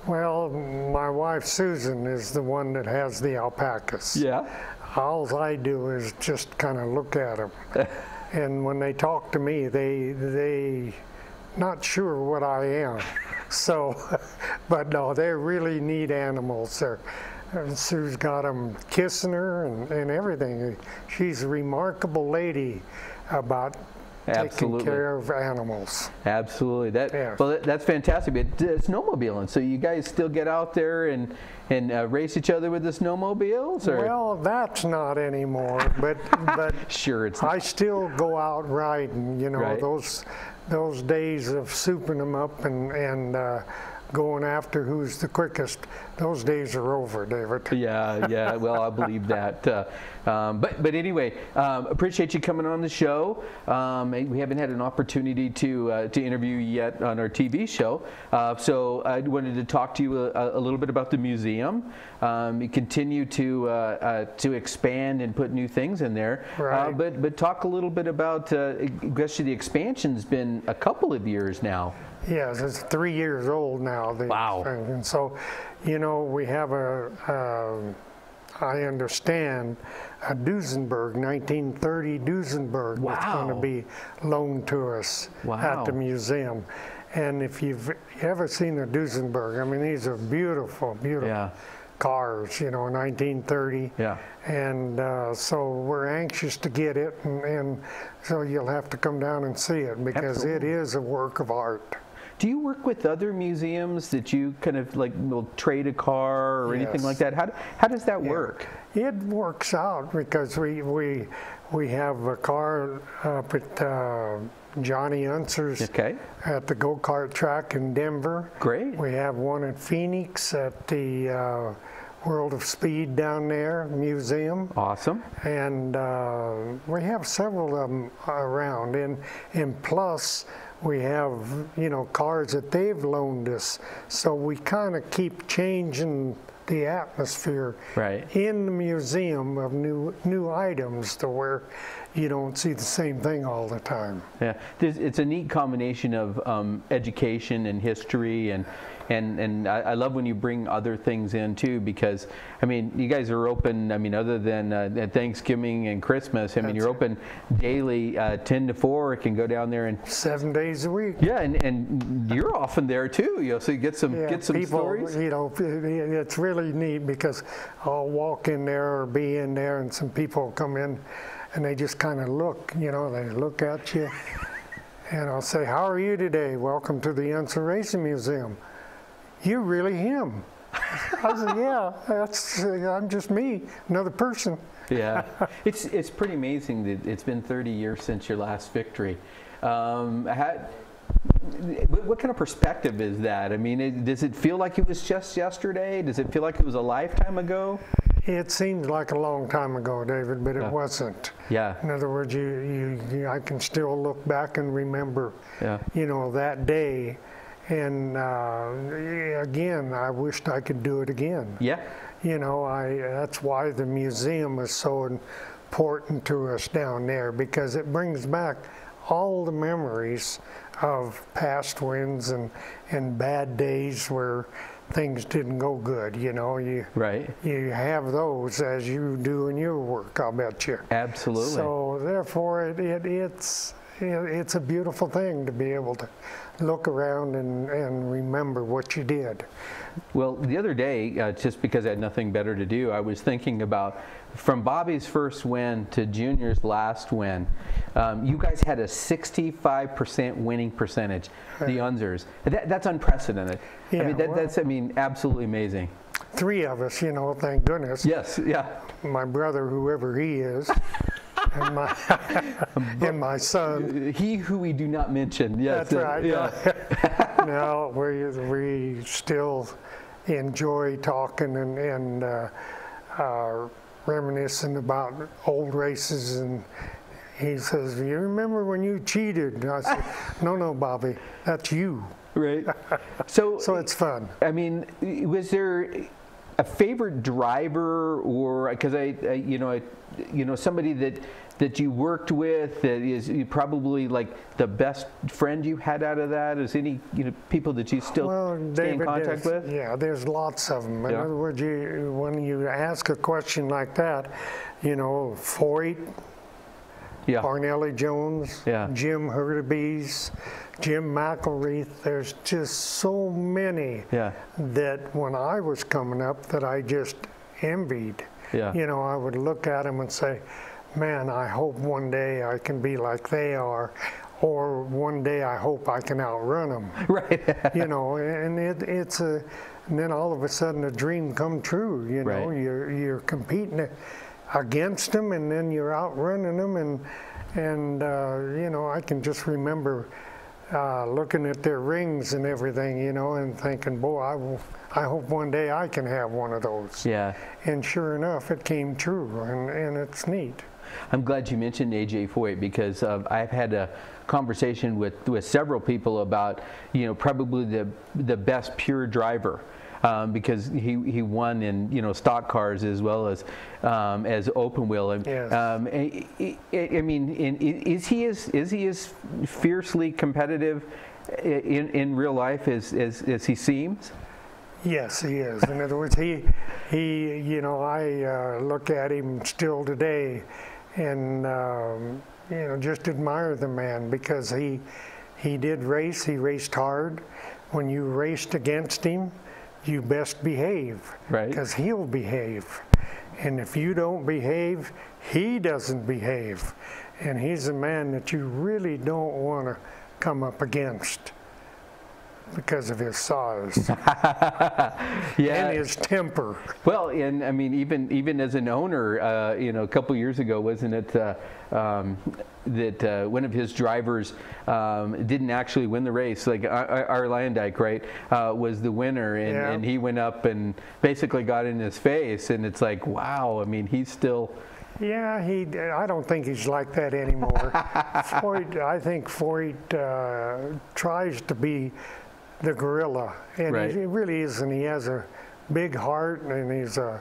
Well, my wife Susan is the one that has the alpacas. Yeah. All I do is just kind of look at them. and when they talk to me, they they not sure what I am. So, but no, they're really need animals. They're, and Sue's got them kissing her and, and everything. She's a remarkable lady about Absolutely. taking care of animals. Absolutely. That Yeah. well, that, that's fantastic. But uh, snowmobiling. So you guys still get out there and and uh, race each other with the snowmobiles, or Well, that's not anymore, but but sure, it's I still go out riding. You know Right. those those days of souping them up and and uh, going after who's the quickest, those days are over, David. Yeah, yeah. Well, I believe that. Uh, um, but but anyway, um, appreciate you coming on the show. Um, we haven't had an opportunity to uh, to interview you yet on our TV show, uh, so I wanted to talk to you a, a little bit about the museum. Um, you continue to uh, uh, to expand and put new things in there. Uh, Right. but but talk a little bit about. Uh, especially the expansion's been a couple of years now. Yes, it's three years old now. The wow. And so, you know, we have a, um I understand, a Duesenberg, 1930 Duesenberg that's going to be loaned to us at the Wow. museum. And if you've ever seen a Duesenberg, I mean, these are beautiful, beautiful cars, you know, 1930. Yeah. And uh, so we're anxious to get it, and, and so you'll have to come down and see it because it Absolutely. is a work of art. Do you work with other museums that you kind of like will trade a car or anything like that? How, how does that work? It works out because we we we have a car up at uh, Johnny Unser's okay. at the go kart track in Denver. Great. We have one at Phoenix at the uh, World of Speed down there museum. Awesome. And uh, we have several of them around, and and plus. We have, you know, cars that they've loaned us, so we kind of keep changing the atmosphere Right. in the museum of new new items to where you don't see the same thing all the time. Yeah, it's a neat combination of um, education and history, and and and I, I love when you bring other things in too, because I mean, you guys are open. I mean, other than uh, Thanksgiving and Christmas, I mean, you're open daily, uh, ten to four. It can go down there and seven days a week. Yeah, and, and you're often there too. You know, so you get some Yeah, get some people, stories. you know, it's really neat because I'll walk in there or be in there, and some people come in, and they just kind of look, you know, they look at you, and I'll say, "How are you today? Welcome to the Racing Museum." You're really him. I said, "Yeah, that's I'm just me, another person." yeah, it's it's pretty amazing that it's been 30 years since your last victory. Um, how, what, what kind of perspective is that? I mean, it, does it feel like it was just yesterday? Does it feel like it was a lifetime ago? It seems like a long time ago, David, but it Yeah. wasn't. Yeah. In other words, you, you, you, I can still look back and remember, Yeah. you know, that day. And uh, again, I wished I could do it again. Yeah. You know, I that's why the museum is so important to us down there because it brings back all the memories of past wins and, and bad days where things didn't go good. You know, you Right. you have those as you do in your work. I'll bet you. Absolutely. So therefore, it, it it's it, it's a beautiful thing to be able to look around and, and remember what you did. Well, the other day, uh, just because I had nothing better to do, I was thinking about from Bobby's first win to Junior's last win. Um, you guys had a 65% winning percentage, the Unsers. That, that's unprecedented. I Yeah, mean, that, well- that's I mean, absolutely amazing. Three of us, you know, thank goodness. Yes, yeah. My brother, whoever he is, and my and my son. He who we do not mention. Yes. That's right. yeah. no, we we still enjoy talking and and uh, uh, reminiscing about old races and. He says, "You remember when you cheated?" And I said, "No, no, Bobby, that's you." Right. So, so it's fun. I mean, was there a favorite driver, or because I, I, you know, I, you know, somebody that that you worked with that is probably like the best friend you had out of that? Is any you know people that you still stay in contact with? Yeah, there's lots of them. In Yeah. other words, you, when you ask a question like that, you know, Foyt, yeah. Parnelli Jones, Yeah. Jim Hurtubise, Jim McElreath. There's just so many Yeah. that when I was coming up that I just envied. Yeah. You know, I would look at them and say, man, I hope one day I can be like they are. Or one day I hope I can outrun them. Right. you know, and it, it's a, and then all of a sudden a dream come true. You know, Right. you're you're competing against them, and then you're outrunning them, and and uh, you know, I can just remember uh, looking at their rings and everything, you know, and thinking, boy, I, will, I hope one day I can have one of those. Yeah. And sure enough, it came true, and, and it's neat. I'm glad you mentioned AJ Foyt because uh, I've had a conversation with, with several people about, you know, probably the, the best pure driver. Um, because he, he won in you know stock cars as well as um, as open wheel. And, Yes. um, I, I- I mean, is he as is he as fiercely competitive in, in real life as, as, as he seems? Yes, he is. In other words, he, he, you know, I uh, look at him still today, and um, you know, just admire the man because he, he did race. He raced hard. When you raced against him, you best behave, Right. Because he'll behave, and if you don't behave, he doesn't behave, and he's a man that you really don't want to come up against because of his size Yeah. and his temper. Well, and I mean, even even as an owner, uh, you know, a couple years ago, wasn't it uh, um, that uh, one of his drivers um, didn't actually win the race? Like our, Arie Luyendyk, right, uh, was the winner, and, Yeah. and he went up and basically got in his face, and it's like, wow. I mean, he's still. Yeah, he. I don't think he's like that anymore. Foyt, I think Foyt uh, tries to be the gorilla, and Right. he, he really is, and He has a big heart, and he's a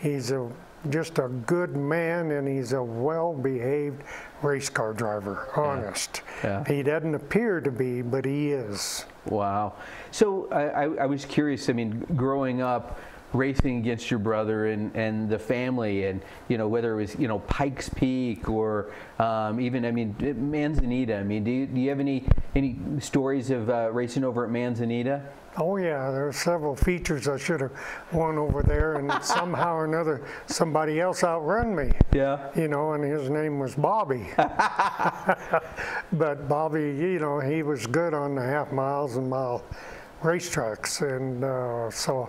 he's a just a good man, and he's a well-behaved race car driver. Honest. Yeah. He doesn't appear to be, but he is. Wow. So I, I, I was curious. I mean, growing up, racing against your brother and, and the family, and you know whether it was you know Pikes Peak or um, even I mean Manzanita. I mean, do you, do you have any any stories of uh, racing over at Manzanita? Oh yeah, there are several features I should have won over there, and somehow or another somebody else outrun me. Yeah. You know, and his name was Bobby. but Bobby, you know, he was good on the half miles and mile racetracks, and uh, so.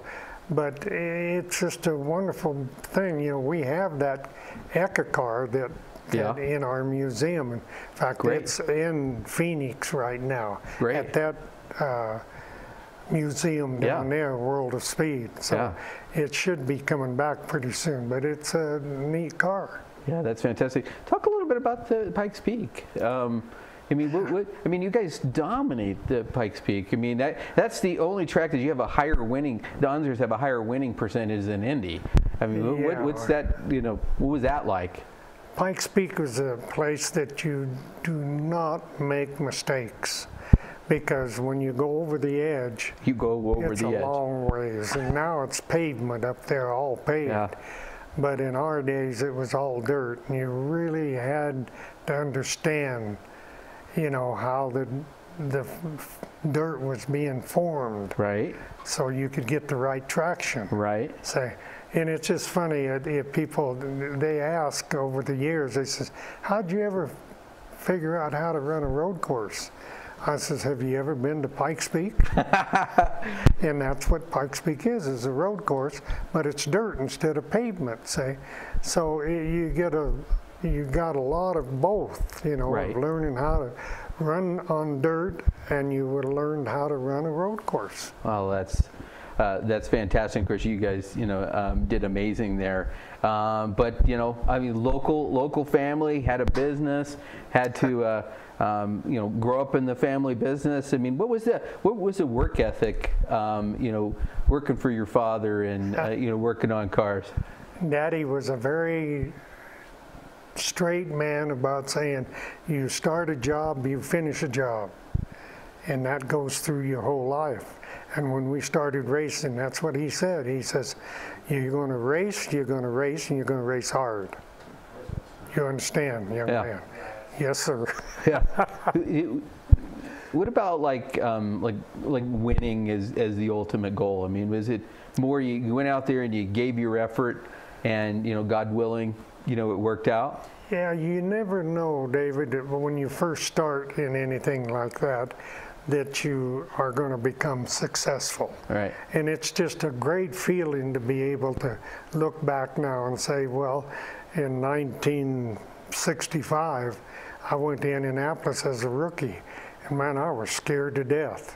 But it's just a wonderful thing. You know, we have that Eka car that. Yeah. in our museum. In fact, Great. it's in Phoenix right now. Great. At that uh, museum Yeah. down there, World of Speed. So Yeah. it should be coming back pretty soon, but it's a neat car. Yeah, that's fantastic. Talk a little bit about the Pikes Peak. Um, I mean, what, what, I mean, you guys dominate the Pikes Peak. I mean, that that's the only track that you have a higher winning. The Unsers have a higher winning percentage than Indy. I mean, what, what, what's that? You know, what was that like? Pikes Peak was a place that you do not make mistakes because when you go over the edge, You go over it's the a edge. long ways, and now it's pavement up there, all paved. Yeah. But in our days, it was all dirt, and you really had to understand, you know, how the the f- dirt was being formed. Right. So you could get the right traction. Right. Say, and it's just funny uh, if people they ask over the years. They says, "How'd you ever figure out how to run a road course?" I says, "Have you ever been to Pikes Peak?" and that's what Pikes Peak is: is a road course, but it's dirt instead of pavement. Say, so you get a you got a lot of both. You know, Right. of learning how to run on dirt, and you would have learned how to run a road course. Well, that's uh, that's fantastic. Of course, you guys, you know, um, did amazing there. Um, but you know, I mean, local local family had a business, had to. Uh, um, you know, grow up in the family business. I mean, what was the what was the work ethic? Um, you know, working for your father and uh, you know working on cars. Daddy was a very straight man about saying you start a job, you finish a job. And that goes through your whole life. And when we started racing, that's what he said. He says, You're going to race, you're going to race, and you're going to race hard. You understand, young Yeah. man? Yes, sir. Yeah. What about like um, like like winning as as the ultimate goal? I mean, was it more you, you went out there and you gave your effort, and you know, God willing, you know, it worked out. Yeah, you never know, David, that when you first start in anything like that, that you are going to become successful. Right. And it's just a great feeling to be able to look back now and say, well, in 1965, I went to Indianapolis as a rookie. and man, I was scared to death,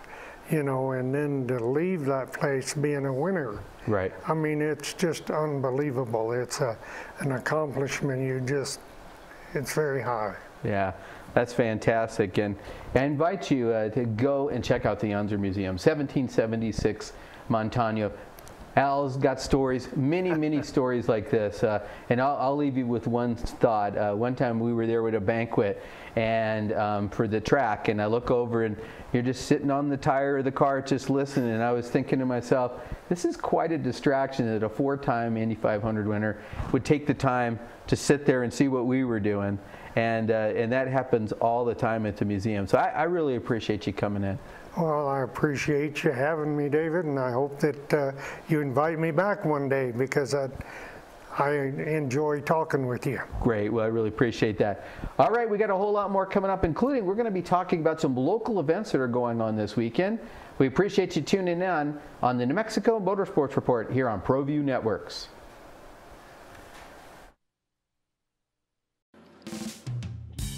you know, and then to leave that place being a winner. Right. I mean, it's just unbelievable. It's a, an accomplishment you just, it's very high. Yeah, that's fantastic. And I invite you uh, to go and check out the Unser Museum, 1776 Montano. Al's got stories, many, many stories like this. Uh, and I'll, I'll, leave you with one thought. Uh, one time we were there with a banquet and um, for the track, and I look over and you're just sitting on the tire of the car just listening. And I was thinking to myself, this is quite a distraction that a four time Indy 500 winner would take the time to sit there and see what we were doing. And, uh, and that happens all the time at the museum. So I, I really appreciate you coming in. Well, I appreciate you having me, David, and I hope that uh, you invite me back one day because I, I enjoy talking with you. Great. Well, I really appreciate that. All right, we got a whole lot more coming up, including we're going to be talking about some local events that are going on this weekend. We appreciate you tuning in on the New Mexico Motorsports Report here on ProView Networks.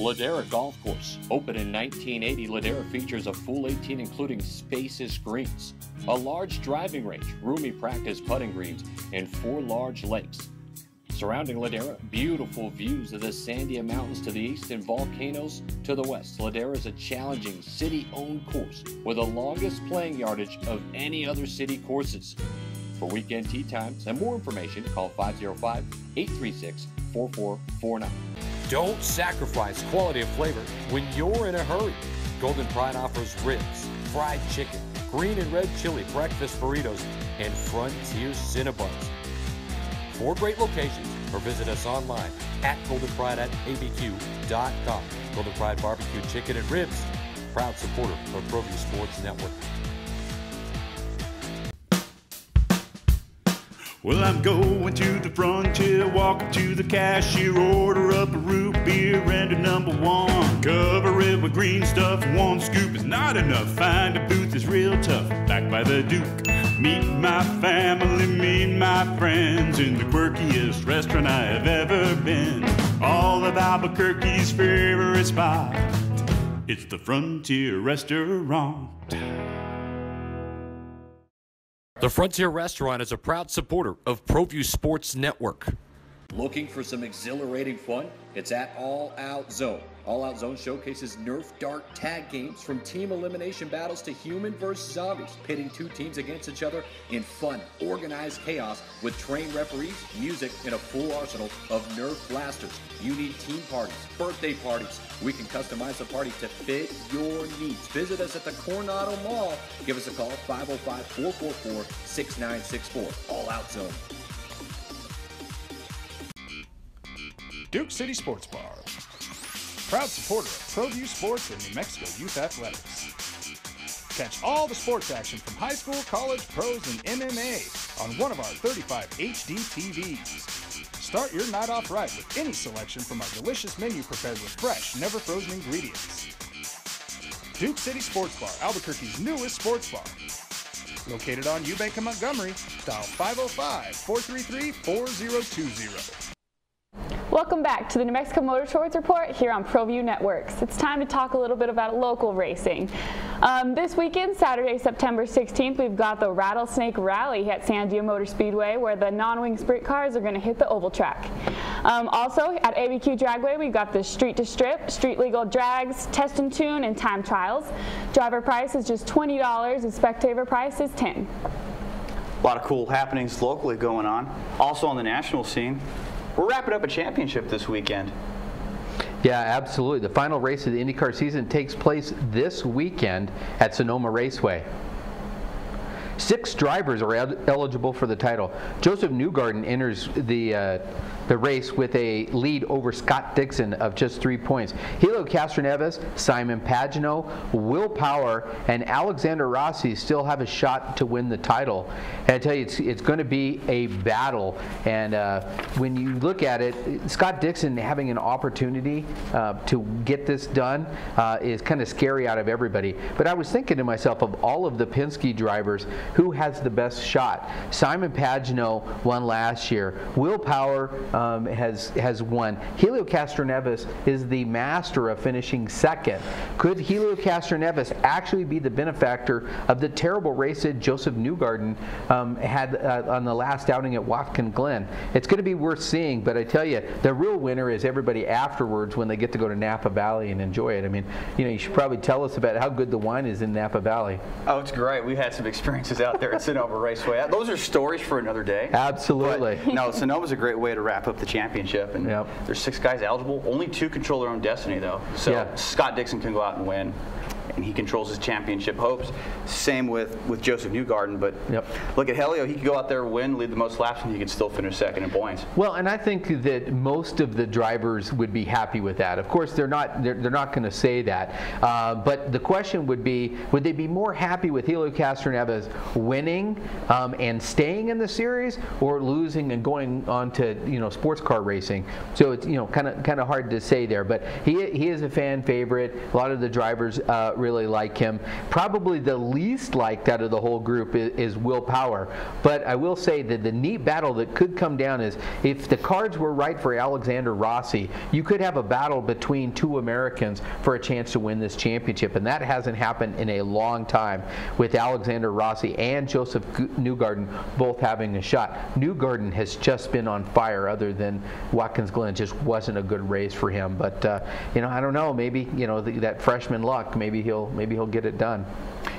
Ladera Golf Course. Opened in 1980, Ladera features a full 18 including spacious greens, a large driving range, roomy practice putting greens, and four large lakes. Surrounding Ladera, beautiful views of the Sandia Mountains to the east and volcanoes to the west. Ladera is a challenging city-owned course with the longest playing yardage of any other city courses. For weekend tee times and more information, call 505 836 4449. Don't sacrifice quality of flavor when you're in a hurry. Golden Pride offers ribs, fried chicken, green and red chili breakfast burritos, and Frontier Cinnabons. Four great locations, or visit us online at goldenpride.abq.com. Golden Pride Barbecue Chicken and Ribs, proud supporter of ProView Sports Network. Well, I'm going to the frontier, walking to the cashier, order up a root beer and a number one. Cover it with green stuff, one scoop is not enough. Find a booth is real tough, back by the Duke. Meet my family, meet my friends in the quirkiest restaurant I have ever been. All of Albuquerque's favorite spot. It's the Frontier Restaurant. The Frontier Restaurant is a proud supporter of ProView Sports Network. Looking for some exhilarating fun? It's at All Out Zone. All Out Zone showcases Nerf Dart tag games from team elimination battles to human versus zombies, pitting two teams against each other in fun, organized chaos with trained referees, music, and a full arsenal of Nerf blasters. You need team parties, birthday parties. We can customize the party to fit your needs. Visit us at the Coronado Mall. Give us a call 505 444 6964. All Out Zone. Duke City Sports Bar. Proud supporter of ProView Sports and New Mexico Youth Athletics. Catch all the sports action from high school, college, pros, and MMA on one of our 35 HD TVs. Start your night off right with any selection from our delicious menu prepared with fresh, never frozen ingredients. Duke City Sports Bar, Albuquerque's newest sports bar. Located on Eubank and Montgomery, dial 505 433 4020. Welcome back to the New Mexico Motor Motorsports Report here on ProView Networks. It's time to talk a little bit about local racing. Um, this weekend, Saturday, September 16th, we've got the Rattlesnake Rally at Sandia Motor Speedway where the non-wing sprint cars are going to hit the oval track. Um, also, at ABQ Dragway, we've got the Street to Strip, Street Legal Drags, Test and Tune, and Time Trials. Driver price is just $20 and spectator price is 10 A lot of cool happenings locally going on. Also on the national scene, we're wrapping up a championship this weekend. Yeah, absolutely. The final race of the IndyCar season takes place this weekend at Sonoma Raceway. Six drivers are el eligible for the title. Josef Newgarden enters the uh, the race with a lead over Scott Dixon of just three points. Helio Castroneves, Simon Pagenaud, Will Power, and Alexander Rossi still have a shot to win the title. And I tell you, it's, it's going to be a battle. And uh, when you look at it, Scott Dixon having an opportunity uh, to get this done uh, is kind of scary out of everybody. But I was thinking to myself, of all of the Penske drivers, who has the best shot? Simon Pagenaud won last year. Will Power um, has has won. Helio Castroneves is the master of finishing second. Could Helio Castroneves actually be the benefactor of the terrible race that Josef Newgarden um, had uh, on the last outing at Watkins Glen? It's going to be worth seeing, but I tell you, the real winner is everybody afterwards when they get to go to Napa Valley and enjoy it. I mean, you know, you should probably tell us about how good the wine is in Napa Valley. Oh, it's great. We had some experiences out there at Sonoma Raceway. Those are stories for another day. Absolutely. But, no, Sonoma's a great way to wrap up the championship. And Yep. there's six guys eligible. Only two control their own destiny, though. So Yeah. Scott Dixon can go out and win. And he controls his championship hopes. Same with, with Josef Newgarden. But look at Helio. He could go out there, win, lead the most laps, and he could still finish second in points. Well, and I think that most of the drivers would be happy with that. Of course, they're not. They're, they're not going to say that. Uh, but the question would be: Would they be more happy with Helio Castroneves winning um, and staying in the series, or losing and going on to you know sports car racing? So it's you know kind of kind of hard to say there. But he he is a fan favorite. A lot of the drivers uh, really like him. Probably the least liked out of the whole group is, is Will Power. But I will say that the neat battle that could come down is if the cards were right for Alexander Rossi, you could have a battle between two Americans for a chance to win this championship. And that hasn't happened in a long time with Alexander Rossi and Josef Newgarden both having a shot. Newgarden has just been on fire other than Watkins Glen just wasn't a good race for him. But, uh, you know, I don't know. Maybe, you know, the, that freshman luck, maybe he'll, maybe he'll get it done.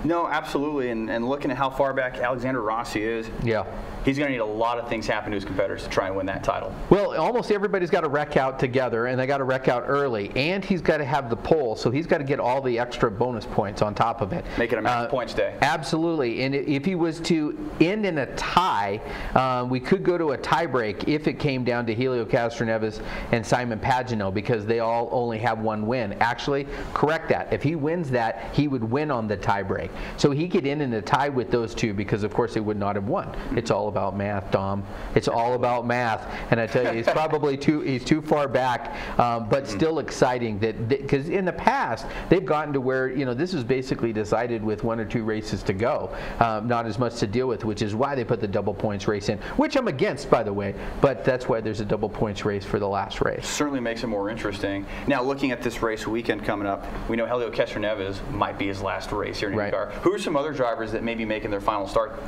No, absolutely. And, and looking at how far back Alexander Rossi is, Yeah. he's going to need a lot of things happen to his competitors to try and win that title. Well, almost everybody's got to wreck out together, and they got to wreck out early. And he's got to have the pole, so he's got to get all the extra bonus points on top of it. Make it a match points day. Absolutely. And if he was to end in a tie, uh, we could go to a tiebreak if it came down to Helio Castroneves and Simon Pagenaud because they all only have one win. Actually, correct that. If he wins that, he would win on the tiebreak. So he could end in a tie with those two because, of course, they would not have won. It's all about math, Dom. It's all about math. And I tell you, he's probably too he's too far back, um, but still exciting that because in the past they've gotten to where you know this is basically decided with one or two races to go, um, not as much to deal with, which is why they put the double points race in, which I'm against, by the way. But that's why there's a double points race for the last race. Certainly makes it more interesting. Now, looking at this race weekend coming up, we know Helio Castroneves might be his last race here in Right. Who are some other drivers that may be making their final start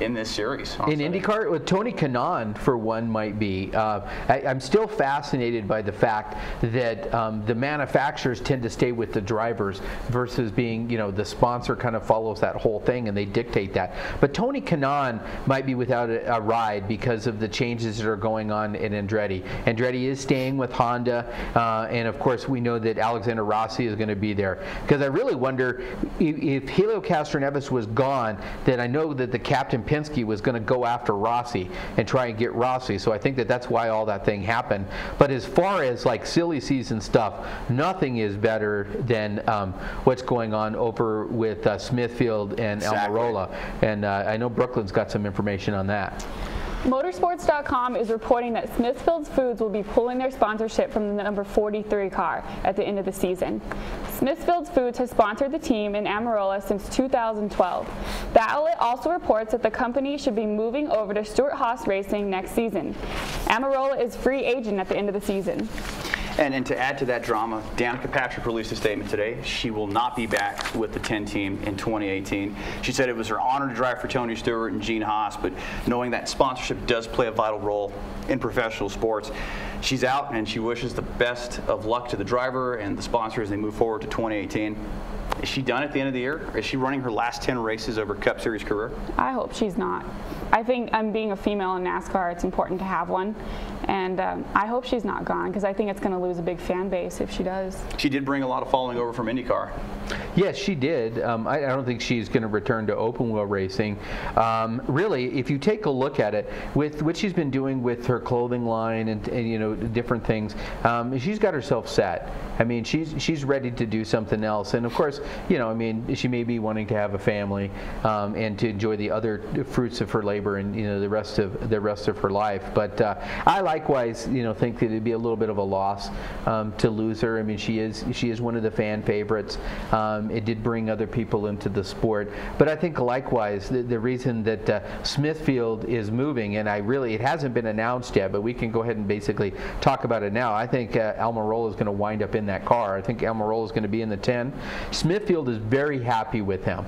in this series? In IndyCar, with Tony Kanaan, for one, might be. Uh, I, I'm still fascinated by the fact that um, the manufacturers tend to stay with the drivers versus being, you know, the sponsor kind of follows that whole thing and they dictate that. But Tony Kanaan might be without a, a ride because of the changes that are going on in Andretti. Andretti is staying with Honda, uh, and of course, we know that Alexander Rossi is going to be there. Because I really wonder if, if Helio Castroneves was gone, then I know that the captain Penske was going to go after Rossi and try and get Rossi. So I think that that's why all that thing happened. But as far as like silly season stuff, nothing is better than um, what's going on over with uh, Smithfield and Almirola. And uh, I know Brooklyn's got some information on that. Motorsports.com is reporting that Smithfield Foods will be pulling their sponsorship from the number 43 car at the end of the season. Smithfield Foods has sponsored the team in Almirola since 2012. The outlet also reports that the company should be moving over to Stewart-Haas Racing next season. Almirola is free agent at the end of the season. And, and to add to that drama, Danica Patrick released a statement today. She will not be back with the 10 team in 2018. She said it was her honor to drive for Tony Stewart and Gene Haas, but knowing that sponsorship does play a vital role in professional sports, she's out and she wishes the best of luck to the driver and the sponsor as they move forward to 2018. Is she done at the end of the year? Is she running her last 10 races of her Cup Series career? I hope she's not. I think I'm being a female in NASCAR, it's important to have one. And um, I hope she's not gone because I think it's going to lose a big fan base if she does. She did bring a lot of following over from IndyCar. Yes, she did. Um, I, I don't think she's going to return to open wheel racing. Um, really, if you take a look at it, with what she's been doing with her clothing line and, and you know different things, um, she's got herself set. I mean, she's she's ready to do something else. And of course, you know, I mean, she may be wanting to have a family um, and to enjoy the other fruits of her labor and you know the rest of the rest of her life. But uh, I likewise, you know, think that it'd be a little bit of a loss um, to lose her. I mean, she is she is one of the fan favorites. Um, it did bring other people into the sport. But I think likewise, the, the reason that uh, Smithfield is moving, and I really, it hasn't been announced yet, but we can go ahead and basically talk about it now. I think uh, Almirola is going to wind up in that car. I think Almirola is going to be in the 10. Smithfield is very happy with him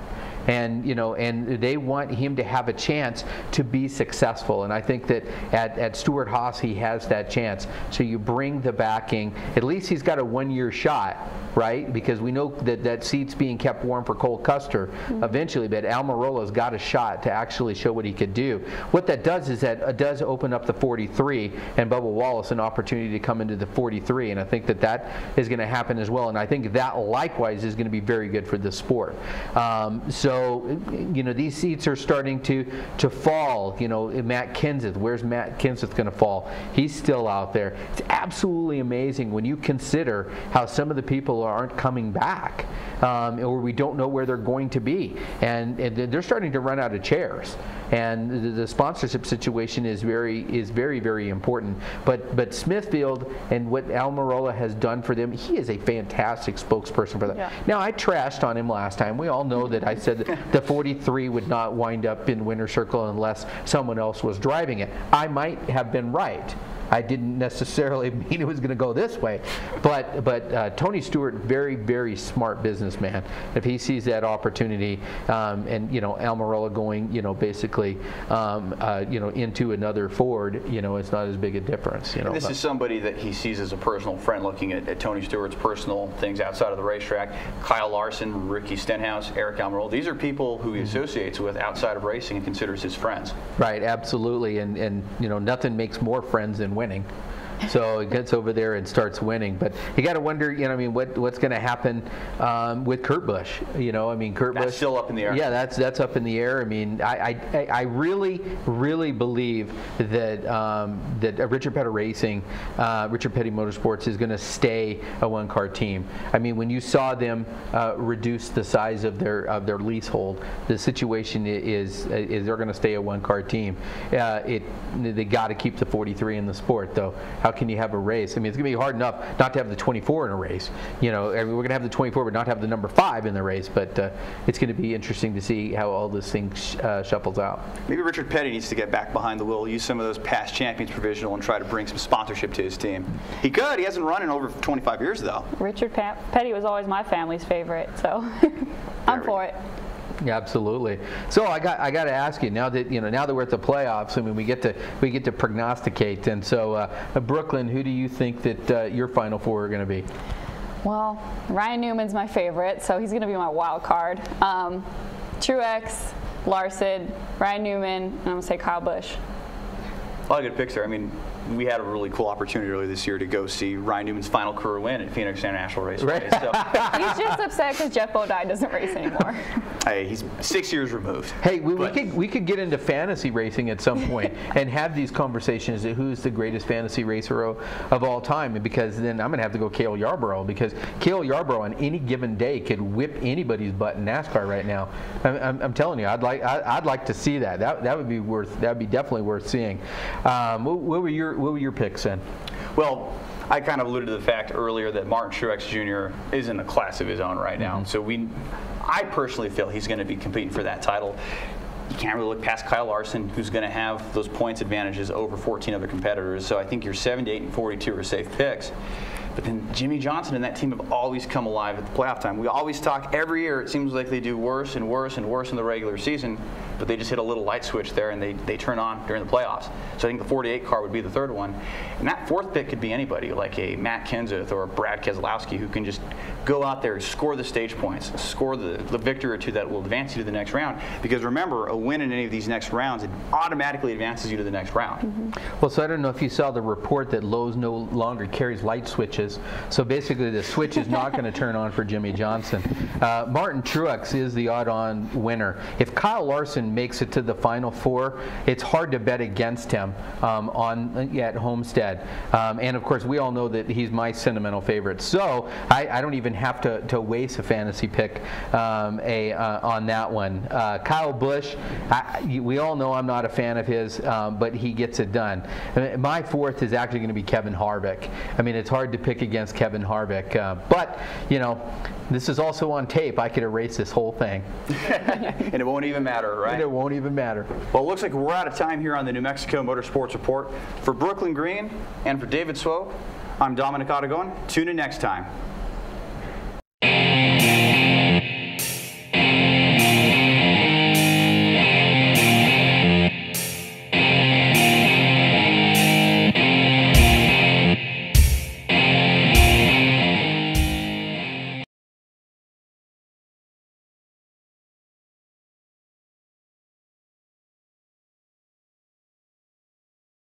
and you know and they want him to have a chance to be successful. And i think that at, at stewart haas he has that chance. So you bring the backing. At least he's got a one year shot right? Because we know that that seat's being kept warm for cole custer mm-hmm. eventually but almirola's got a shot to actually show what he could do. What that does is that it does open up the 43 and bubba wallace an opportunity to come into the 43 and i think that that is going to happen as well. And i think that likewise is going to be very good for the sport. Um, so so, you know, these seats are starting to to fall. You know, Matt Kenseth, where's Matt Kenseth going to fall? He's still out there. It's absolutely amazing when you consider how some of the people aren't coming back, um, or we don't know where they're going to be, and, and they're starting to run out of chairs and the, the, sponsorship situation is very is very very important. But but Smithfield and what Almirola has done for them, he is a fantastic spokesperson for that. Yeah. Now I trashed on him last time. We all know that I said the 43 would not wind up in Winter circle unless someone else was driving it. I might have been right. I didn't necessarily mean it was going to go this way, but but uh, Tony Stewart, very very smart businessman. If he sees that opportunity, um, and you know Almirola going, you know basically, um, uh, you know into another Ford, you know it's not as big a difference. You know. And this is somebody that he sees as a personal friend, looking at, at, Tony Stewart's personal things outside of the racetrack. Kyle Larson, Ricky Stenhouse, Aric Almirola. These are people who he mm-hmm. associates with outside of racing and considers his friends. Right, absolutely, and and you know nothing makes more friends than winning. So he gets over there and starts winning. But you got to wonder, you know, I mean, what what's going to happen um, with Kurt Busch? You know, I mean, Kurt that's Busch still up in the air. Yeah, that's that's up in the air. I mean, I I, I really really believe that um, that Richard Petty Racing, uh, Richard Petty Motorsports is going to stay a one car team. I mean, when you saw them uh, reduce the size of their of their leasehold, the situation is is they're going to stay a one car team. Uh, it they got to keep the 43 in the sport though how can you have a race? I mean, it's going to be hard enough not to have the 24 in a race. You know, I mean, we're going to have the 24, but not have the number five in the race. But uh, it's going to be interesting to see how all this thing sh uh, shuffles out. Maybe Richard Petty needs to get back behind the wheel, use some of those past champions provisional, and try to bring some sponsorship to his team. He could. He hasn't run in over 25 years, though. Richard Petty was always my family's favorite, so I'm for it. Yeah, absolutely. So I got I got to ask you now that you know now that we're at the playoffs. I mean, we get to we get to prognosticate. And so, uh, Brooklyn, who do you think that uh, your final four are going to be? Well, Ryan Newman's my favorite, so he's going to be my wild card. Um, Truex, Larson, Ryan Newman, and I'm going to say Kyle Busch. A lot of good picks there. I mean, we had a really cool opportunity earlier this year to go see Ryan Newman's final career win at Phoenix International Raceway. Right. So. he's just upset because Geoff Bodine doesn't race anymore. Hey, he's six years removed. Hey, we, we, could we could get into fantasy racing at some point and have these conversations. Who's the greatest fantasy racer of, of all time? Because then I'm going to have to go Cale Yarborough because Cale Yarborough on any given day could whip anybody's butt in NASCAR right now. I'm, I'm, I'm telling you, I'd like I, would like to see that. That that would be worth that would be definitely worth seeing. Um, what, what were your what were your picks then? Well, I kind of alluded to the fact earlier that Martin Truex Jr. is in a class of his own right now. Mm-hmm. So we, I personally feel he's going to be competing for that title. You can't really look past Kyle Larson, who's going to have those points advantages over 14 other competitors. So I think your 78 and 42 are safe picks. But then Jimmie Johnson and that team have always come alive at the playoff time. We always talk every year, it seems like they do worse and worse and worse in the regular season, but they just hit a little light switch there and they, they turn on during the playoffs. So I think the 48 car would be the third one. And that fourth pick could be anybody, like a Matt Kenseth or Brad Keselowski, who can just go out there, score the stage points, score the, the victory or two that will advance you to the next round. Because remember, a win in any of these next rounds, it automatically advances you to the next round. Mm -hmm. Well, so I don't know if you saw the report that Lowe's no longer carries light switches. So basically, the switch is not going to turn on for Jimmie Johnson. Uh, Martin Truex is the odd-on winner. If Kyle Larson makes it to the Final Four, it's hard to bet against him um, on at Homestead. Um, and of course, we all know that he's my sentimental favorite. So I, I don't even have to, to waste a fantasy pick um, a, uh, on that one. Uh, Kyle Busch, I, we all know I'm not a fan of his, um, but he gets it done. Uh, My fourth is actually going to be Kevin Harvick. I mean, it's hard to pick against Kevin Harvick, uh, but you know, this is also on tape. I could erase this whole thing. and it won't even matter, right? And it won't even matter. Well, it looks like we're out of time here on the New Mexico Motorsports Report. For Brooklyn Green and for David Swope, I'm Dominic Ottagon. Tune in next time.